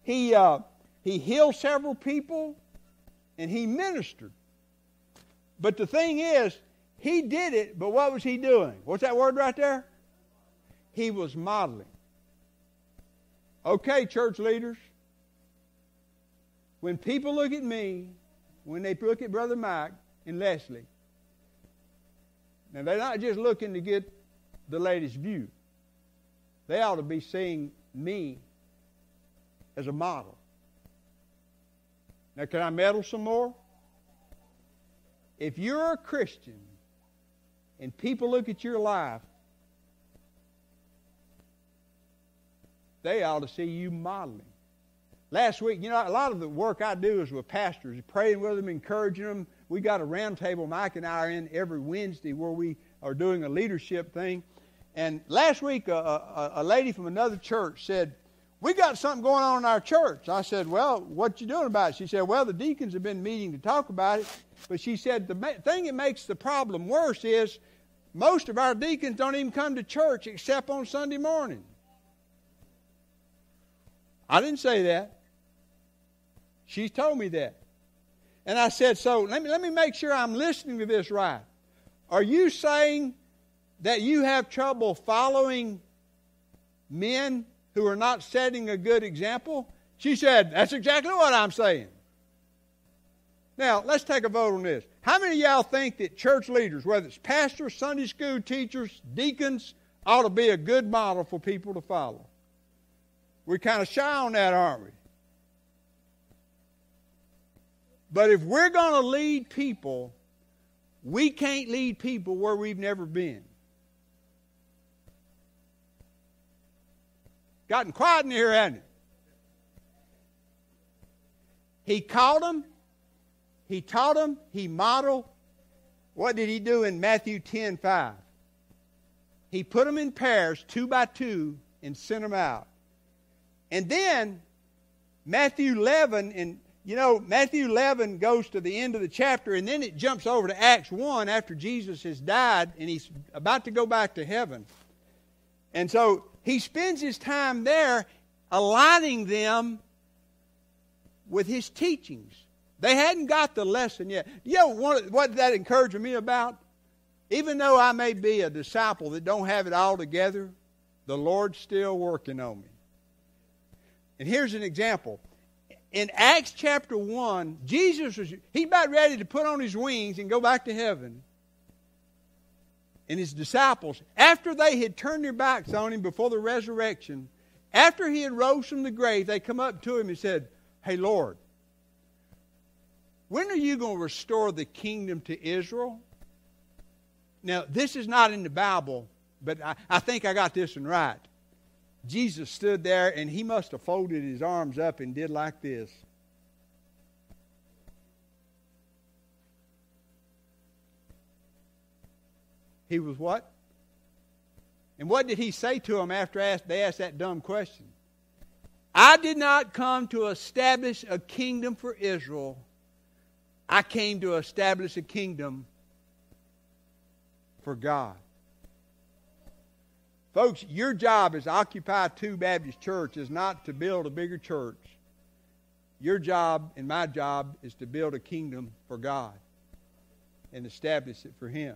He, uh, he healed several people and he ministered. But the thing is, he did it, but what was he doing? What's that word right there? He was modeling. Okay, church leaders, when people look at me, when they look at Brother Mike and Leslie, now they're not just looking to get the latest view. They ought to be seeing me as a model. Now, can I meddle some more? If you're a Christian and people look at your life, they ought to see you modeling. Last week, you know, a lot of the work I do is with pastors, praying with them, encouraging them. We got a roundtable Mike and I are in every Wednesday where we are doing a leadership thing. And last week, a, a, a, lady from another church said, "We got something going on in our church." I said, "Well, what you doing about it?" She said, "Well, the deacons have been meeting to talk about it." But she said the ma- thing that makes the problem worse is most of our deacons don't even come to church except on Sunday morning. I didn't say that. She told me that. And I said, so let me, let me make sure I'm listening to this right. Are you saying that you have trouble following men who are not setting a good example? She said, That's exactly what I'm saying. Now, let's take a vote on this. How many of y'all think that church leaders, whether it's pastors, Sunday school teachers, deacons, ought to be a good model for people to follow? We're kind of shy on that, aren't we? But if we're going to lead people, we can't lead people where we've never been. Gotten quiet in here, hasn't it? He called them, he taught them, he modeled. What did he do in Matthew 10 5? He put them in pairs, two by two, and sent them out. And then Matthew 11, and you know, Matthew 11 goes to the end of the chapter, and then it jumps over to Acts 1 after Jesus has died and he's about to go back to heaven. And so he spends his time there aligning them with his teachings. They hadn't got the lesson yet. You know what, that encouraged me about? Even though I may be a disciple that don't have it all together, the Lord's still working on me. And here's an example. In Acts chapter 1, Jesus was he about ready to put on his wings and go back to heaven. And his disciples, after they had turned their backs on him before the resurrection, after he had rose from the grave, they come up to him and said, Hey Lord, when are you going to restore the kingdom to Israel? Now, this is not in the Bible, but I, I think I got this one right. Jesus stood there and he must have folded his arms up and did like this. He was what? And what did he say to them after they asked that dumb question? I did not come to establish a kingdom for Israel. I came to establish a kingdom for God. Folks, your job as Occupy 2 Baptist Church is not to build a bigger church. Your job and my job is to build a kingdom for God and establish it for Him.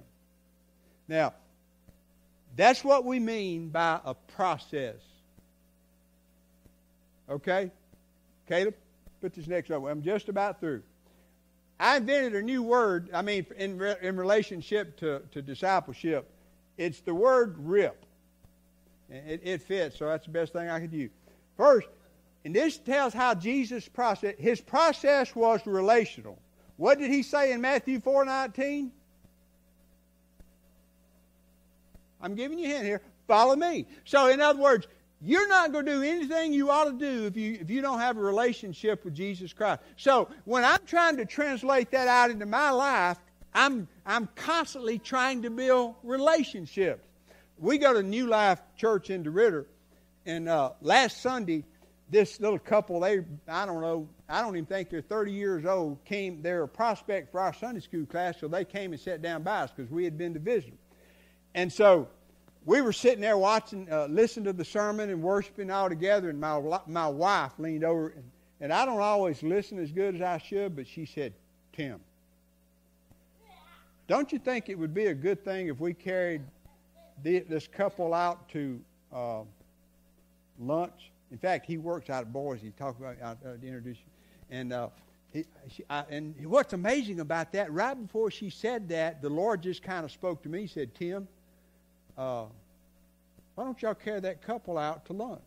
Now, that's what we mean by a process. Okay? Caleb, put this next over. I'm just about through. I invented a new word, I mean, in, in relationship to, to discipleship. It's the word rip. It, it fits, so that's the best thing I could use. First, and this tells how Jesus process his process was relational. What did he say in Matthew 4:19? I'm giving you a hint here. Follow me. So in other words, you're not going to do anything you ought to do if you if you don't have a relationship with Jesus Christ. So when I'm trying to translate that out into my life, I'm I'm constantly trying to build relationships we go to New Life Church in DeRidder, and uh, last Sunday, this little couple, they, I don't know, I don't even think they're 30 years old, came, they're a prospect for our Sunday school class, so they came and sat down by us because we had been to visit them. And so we were sitting there watching, uh, listening to the sermon and worshiping all together, and my, my wife leaned over, and, and I don't always listen as good as I should, but she said, Tim, don't you think it would be a good thing if we carried this couple out to uh, lunch. In fact, he works out at Boise. He talked about uh, to introduce you. And uh, he, she, I, and what's amazing about that, right before she said that, the Lord just kind of spoke to me. He said, "Tim, uh, why don't y'all carry that couple out to lunch?"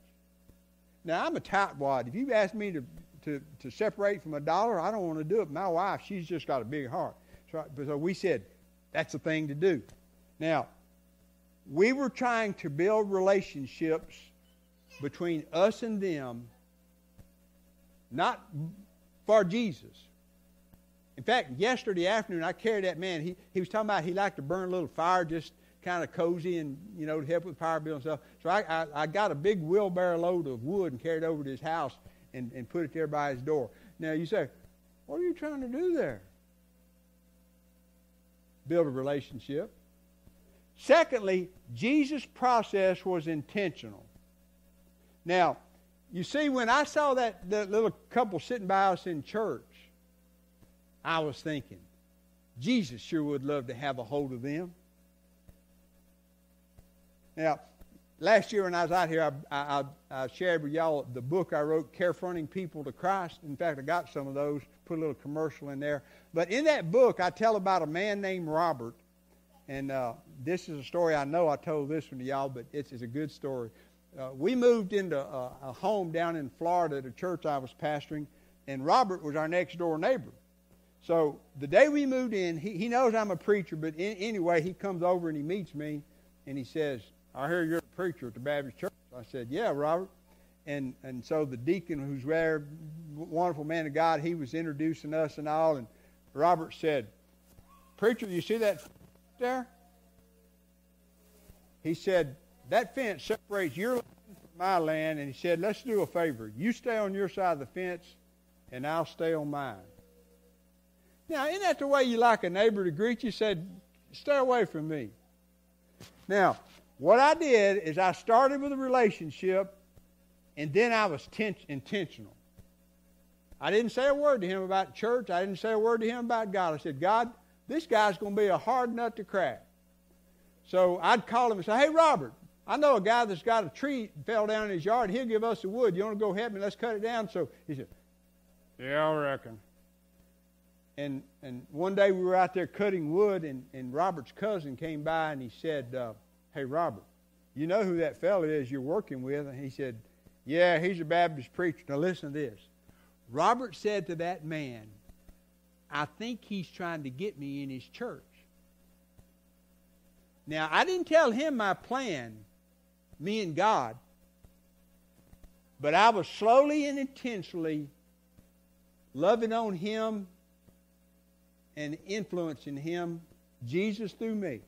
Now I'm a tightwad. If you ask me to, to to separate from a dollar, I don't want to do it. My wife, she's just got a big heart. So, so we said that's the thing to do. Now we were trying to build relationships between us and them, not for Jesus. In fact, yesterday afternoon, I carried that man. He, he was talking about he liked to burn a little fire, just kind of cozy and, you know, to help with power bill and stuff. So I, I, I got a big wheelbarrow load of wood and carried it over to his house and, and put it there by his door. Now, you say, what are you trying to do there? Build a relationship. Secondly, Jesus' process was intentional. Now, you see, when I saw that, that little couple sitting by us in church, I was thinking, Jesus sure would love to have a hold of them. Now, last year when I was out here, I, I, I, shared with y'all the book I wrote, Carefronting People to Christ. In fact, I got some of those, put a little commercial in there. But in that book, I tell about a man named Robert and uh, this is a story I know I told this one to y'all, but it's, it's a good story. Uh, we moved into a, a, home down in Florida at a church I was pastoring, and Robert was our next door neighbor. So the day we moved in, he, he knows I'm a preacher, but in, anyway, he comes over and he meets me, and he says, I hear you're a preacher at the Baptist church. I said, Yeah, Robert. And, and so the deacon, who's there, wonderful man of God, he was introducing us and all, and Robert said, Preacher, you see that there? He said, that fence separates your land from my land. And he said, let's do a favor. You stay on your side of the fence, and I'll stay on mine. Now, isn't that the way you like a neighbor to greet you? Said, stay away from me. Now, what I did is I started with a relationship, and then I was ten- intentional. I didn't say a word to him about church. I didn't say a word to him about God. I said, God, this guy's going to be a hard nut to crack. So I'd call him and say, Hey, Robert, I know a guy that's got a tree fell down in his yard. He'll give us the wood. You want to go help me? Let's cut it down. So he said, Yeah, I reckon. And and one day we were out there cutting wood, and, and Robert's cousin came by and he said, uh, Hey, Robert, you know who that fellow is you're working with? And he said, Yeah, he's a Baptist preacher. Now listen to this. Robert said to that man, I think he's trying to get me in his church. Now, I didn't tell him my plan, me and God, but I was slowly and intentionally loving on him and influencing him, Jesus through me.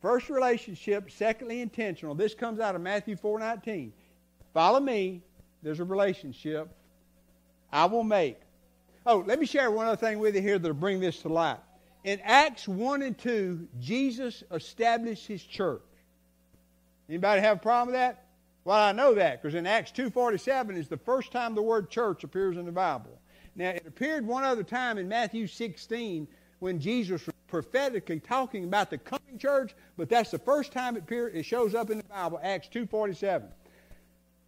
First relationship, secondly intentional. This comes out of Matthew 4:19. Follow me, there's a relationship. I will make. Oh, let me share one other thing with you here that'll bring this to light. In Acts 1 and 2, Jesus established his church. Anybody have a problem with that? Well, I know that because in Acts 2.47 is the first time the word church appears in the Bible. Now, it appeared one other time in Matthew 16 when Jesus was prophetically talking about the coming church, but that's the first time it, appears, it shows up in the Bible, Acts 2.47.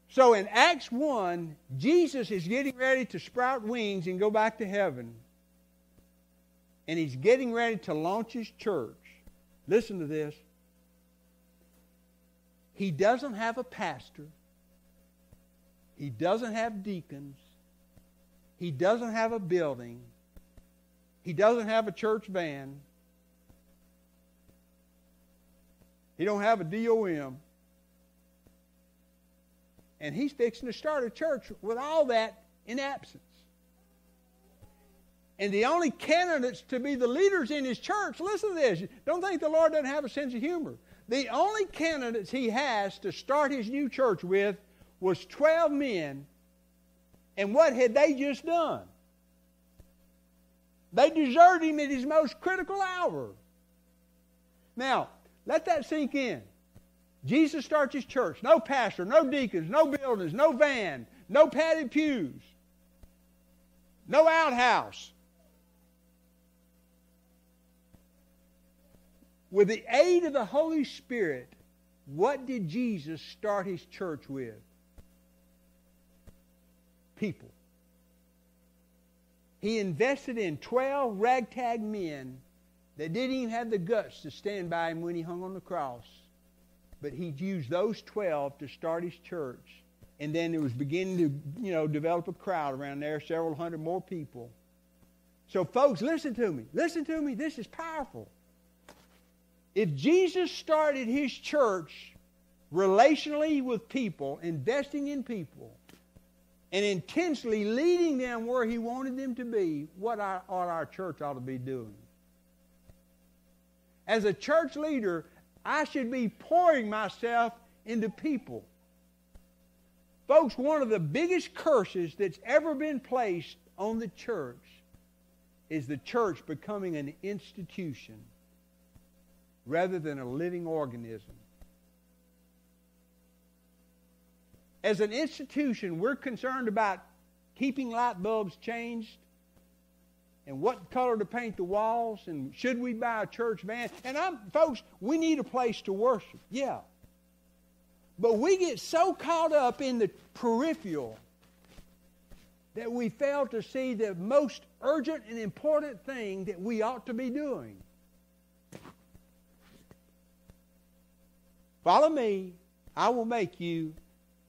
So in Acts 1, Jesus is getting ready to sprout wings and go back to heaven. And he's getting ready to launch his church. Listen to this. He doesn't have a pastor. He doesn't have deacons. He doesn't have a building. He doesn't have a church van. He don't have a DOM. And he's fixing to start a church with all that in absence. And the only candidates to be the leaders in his church, listen to this. Don't think the Lord doesn't have a sense of humor. The only candidates he has to start his new church with was 12 men. And what had they just done? They deserted him at his most critical hour. Now, let that sink in. Jesus starts his church. No pastor, no deacons, no buildings, no van, no padded pews, no outhouse. With the aid of the Holy Spirit, what did Jesus start his church with? People. He invested in 12 ragtag men that didn't even have the guts to stand by him when he hung on the cross. But he used those 12 to start his church. And then it was beginning to, you know, develop a crowd around there, several hundred more people. So, folks, listen to me. Listen to me. This is powerful. If Jesus started his church relationally with people, investing in people, and intentionally leading them where he wanted them to be, what ought our church ought to be doing? As a church leader, I should be pouring myself into people. Folks, one of the biggest curses that's ever been placed on the church is the church becoming an institution rather than a living organism. As an institution, we're concerned about keeping light bulbs changed and what color to paint the walls and should we buy a church van. And I'm folks, we need a place to worship. Yeah. But we get so caught up in the peripheral that we fail to see the most urgent and important thing that we ought to be doing. Follow me, I will make you.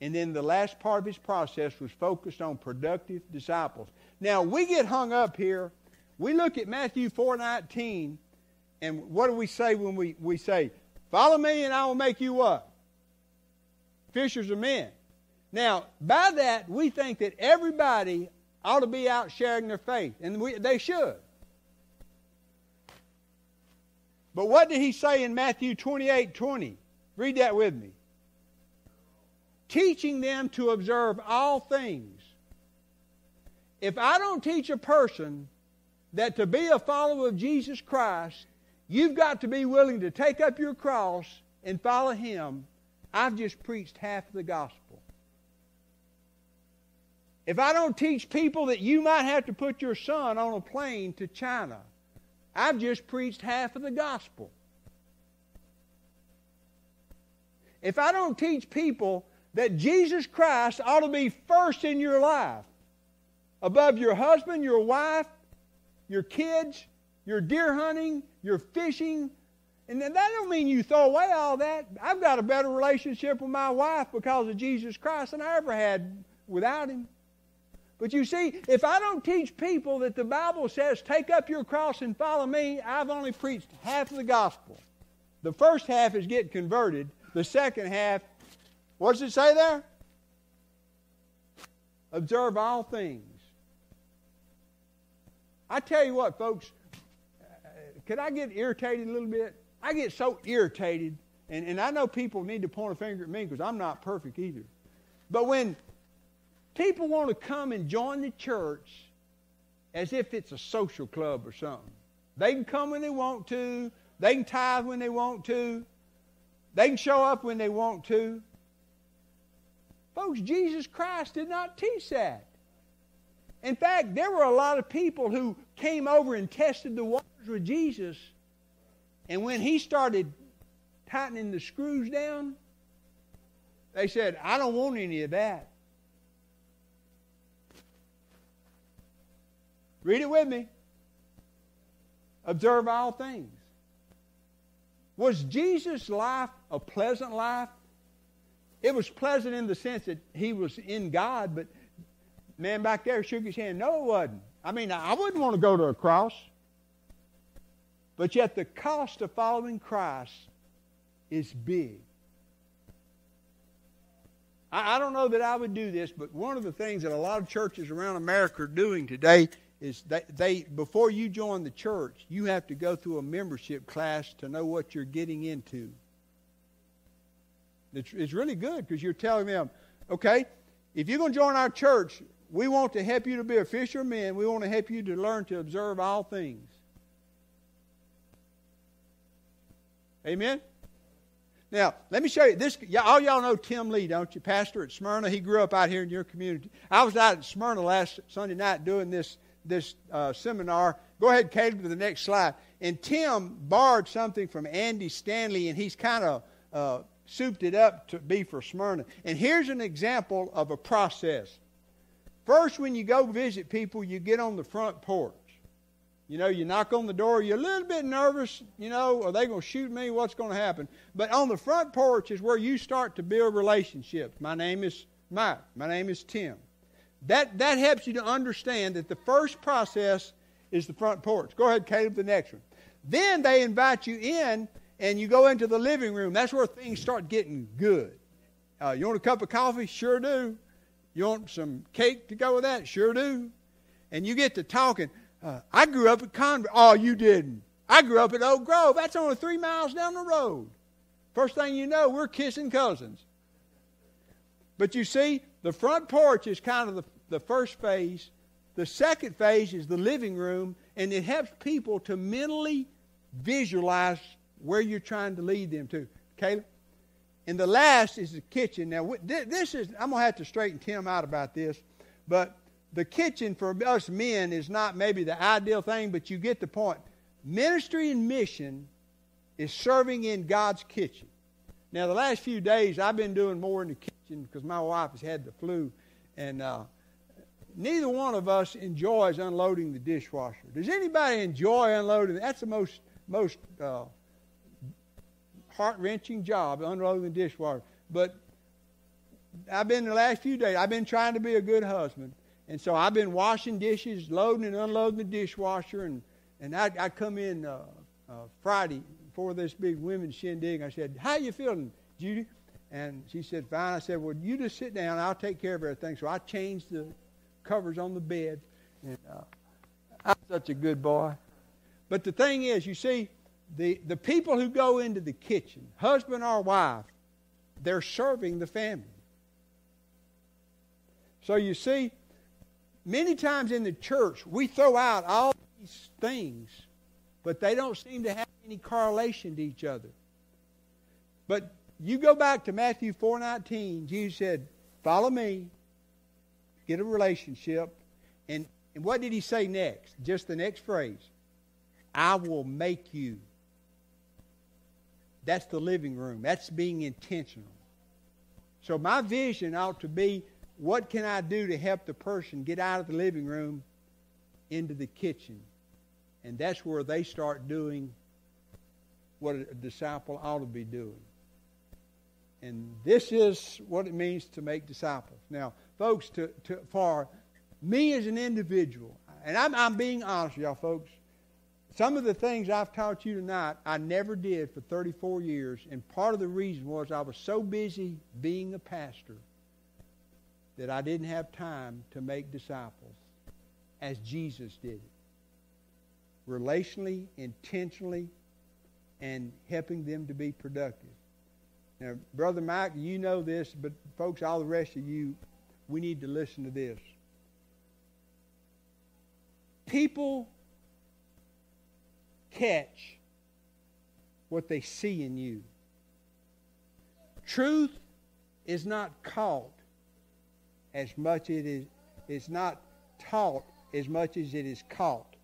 And then the last part of his process was focused on productive disciples. Now, we get hung up here. We look at Matthew 4.19, and what do we say when we, we say, Follow me and I will make you what? Fishers of men. Now, by that, we think that everybody ought to be out sharing their faith, and we, they should. But what did he say in Matthew 28 20? Read that with me. Teaching them to observe all things. If I don't teach a person that to be a follower of Jesus Christ, you've got to be willing to take up your cross and follow Him, I've just preached half of the gospel. If I don't teach people that you might have to put your son on a plane to China, I've just preached half of the gospel. if I don't teach people that Jesus Christ ought to be first in your life, above your husband, your wife, your kids, your deer hunting, your fishing. And that don't mean you throw away all that. I've got a better relationship with my wife because of Jesus Christ than I ever had without him. But you see, if I don't teach people that the Bible says, take up your cross and follow me, I've only preached half of the gospel. The first half is get converted. The second half, what does it say there? Observe all things. I tell you what, folks, uh, could I get irritated a little bit? I get so irritated, and, and I know people need to point a finger at me because I'm not perfect either. But when People want to come and join the church as if it's a social club or something. They can come when they want to, they can tithe when they want to, they can show up when they want to. Folks, Jesus Christ did not teach that. In fact, there were a lot of people who came over and tested the waters with Jesus, and when he started tightening the screws down, they said, I don't want any of that. Read it with me. Observe all things. Was Jesus' life a pleasant life? It was pleasant in the sense that he was in God, but man back there shook his hand. No, it wasn't. I mean, I wouldn't want to go to a cross. But yet, the cost of following Christ is big. I, I don't know that I would do this, but one of the things that a lot of churches around America are doing today is they, they before you join the church, you have to go through a membership class to know what you're getting into. It's, it's really good because you're telling them, okay, if you're going to join our church, we want to help you to be a fisherman. We want to help you to learn to observe all things. Amen? Now, let me show you this. All y'all know Tim Lee, don't you? Pastor at Smyrna. He grew up out here in your community. I was out at Smyrna last Sunday night doing this this uh, seminar. Go ahead, Caleb, to the next slide. And Tim borrowed something from Andy Stanley, and he's kind of uh, souped it up to be for Smyrna. And here's an example of a process. First, when you go visit people, you get on the front porch. You know, you knock on the door, you're a little bit nervous, you know, are they going to shoot me? What's going to happen? But on the front porch is where you start to build relationships. My name is Mike. My name is Tim. That, that helps you to understand that the first process is the front porch. Go ahead, Caleb, the next one. Then they invite you in, and you go into the living room. That's where things start getting good. Uh, you want a cup of coffee? Sure do. You want some cake to go with that? Sure do. And you get to talking. Uh, I grew up at Convert. Oh, you didn't. I grew up at Oak Grove. That's only three miles down the road. First thing you know, we're kissing cousins. But you see, the front porch is kind of the the first phase. The second phase is the living room, and it helps people to mentally visualize where you're trying to lead them to. Caleb? And the last is the kitchen. Now, this is, I'm going to have to straighten Tim out about this, but the kitchen for us men is not maybe the ideal thing, but you get the point. Ministry and mission is serving in God's kitchen. Now, the last few days, I've been doing more in the kitchen because my wife has had the flu, and uh, neither one of us enjoys unloading the dishwasher. Does anybody enjoy unloading? That's the most most uh, heart wrenching job, unloading the dishwasher. But I've been the last few days. I've been trying to be a good husband, and so I've been washing dishes, loading and unloading the dishwasher, and and I, I come in uh, uh, Friday before this big women's shindig. I said, "How you feeling, Judy?" And she said, "Fine." I said, "Well, you just sit down. I'll take care of everything." So I changed the covers on the bed. And uh, I'm such a good boy. But the thing is, you see, the, the people who go into the kitchen, husband or wife, they're serving the family. So you see, many times in the church, we throw out all these things, but they don't seem to have any correlation to each other. But you go back to Matthew 4.19, Jesus said, follow me, get a relationship. And, and what did he say next? Just the next phrase I will make you. That's the living room. That's being intentional. So my vision ought to be what can I do to help the person get out of the living room into the kitchen? And that's where they start doing what a disciple ought to be doing. And this is what it means to make disciples. Now, folks, to, to, for me as an individual, and I'm, I'm being honest with y'all, folks, some of the things I've taught you tonight, I never did for 34 years. And part of the reason was I was so busy being a pastor that I didn't have time to make disciples as Jesus did it. Relationally, intentionally, and helping them to be productive. Now, Brother Mike, you know this, but folks, all the rest of you, we need to listen to this. People catch what they see in you. Truth is not caught as much it is it's not taught as much as it is caught.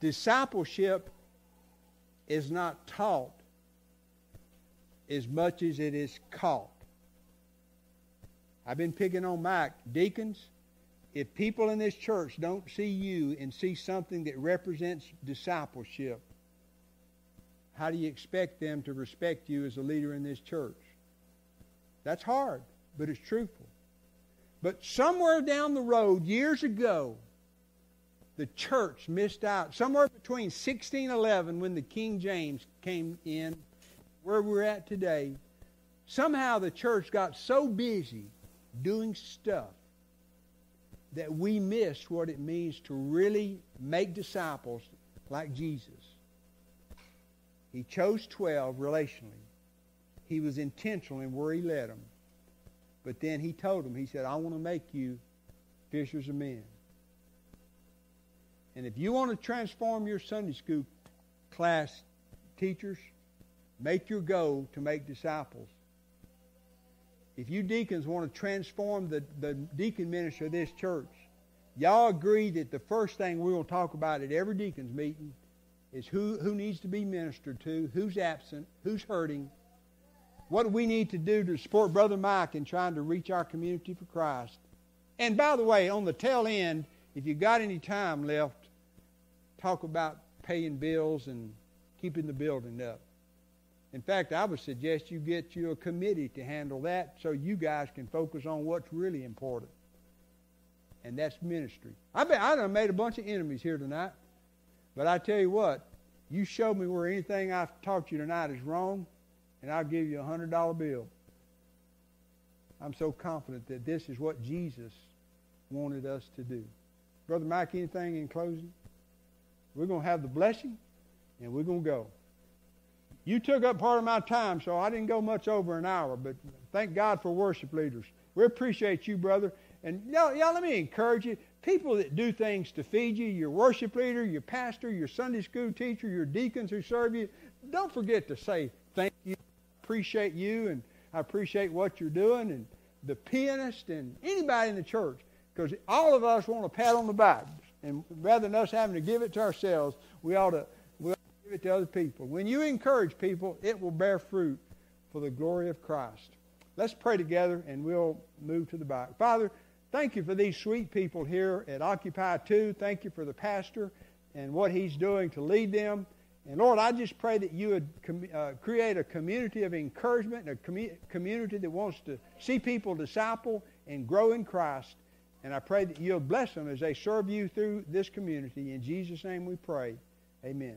Discipleship is not taught as much as it is caught. I've been picking on Mike. Deacons, if people in this church don't see you and see something that represents discipleship, how do you expect them to respect you as a leader in this church? That's hard, but it's truthful. But somewhere down the road, years ago, the church missed out. Somewhere between 1611, when the King James came in, where we're at today, somehow the church got so busy doing stuff that we miss what it means to really make disciples like Jesus. He chose 12 relationally. He was intentional in where he led them. But then he told them, he said, I want to make you fishers of men. And if you want to transform your Sunday school class teachers, make your goal to make disciples. If you deacons want to transform the, the deacon ministry of this church, y'all agree that the first thing we're going to talk about at every deacon's meeting is who, who needs to be ministered to, who's absent, who's hurting, what do we need to do to support Brother Mike in trying to reach our community for Christ. And by the way, on the tail end, if you got any time left, talk about paying bills and keeping the building up. In fact, I would suggest you get you a committee to handle that so you guys can focus on what's really important. And that's ministry. I bet I done made a bunch of enemies here tonight. But I tell you what, you show me where anything I've taught you tonight is wrong, and I'll give you a hundred dollar bill. I'm so confident that this is what Jesus wanted us to do. Brother Mike, anything in closing? We're going to have the blessing, and we're going to go. You took up part of my time, so I didn't go much over an hour, but thank God for worship leaders. We appreciate you, brother. And y'all, y'all, let me encourage you. People that do things to feed you, your worship leader, your pastor, your Sunday school teacher, your deacons who serve you, don't forget to say thank you, appreciate you, and I appreciate what you're doing, and the pianist, and anybody in the church, because all of us want a pat on the back. And rather than us having to give it to ourselves, we ought to, we ought to give it to other people. When you encourage people, it will bear fruit for the glory of Christ. Let's pray together and we'll move to the back. Father, thank you for these sweet people here at Occupy 2. Thank you for the pastor and what he's doing to lead them. And Lord, I just pray that you would com- uh, create a community of encouragement and a com- community that wants to see people disciple and grow in Christ. And I pray that you'll bless them as they serve you through this community. In Jesus' name we pray. Amen.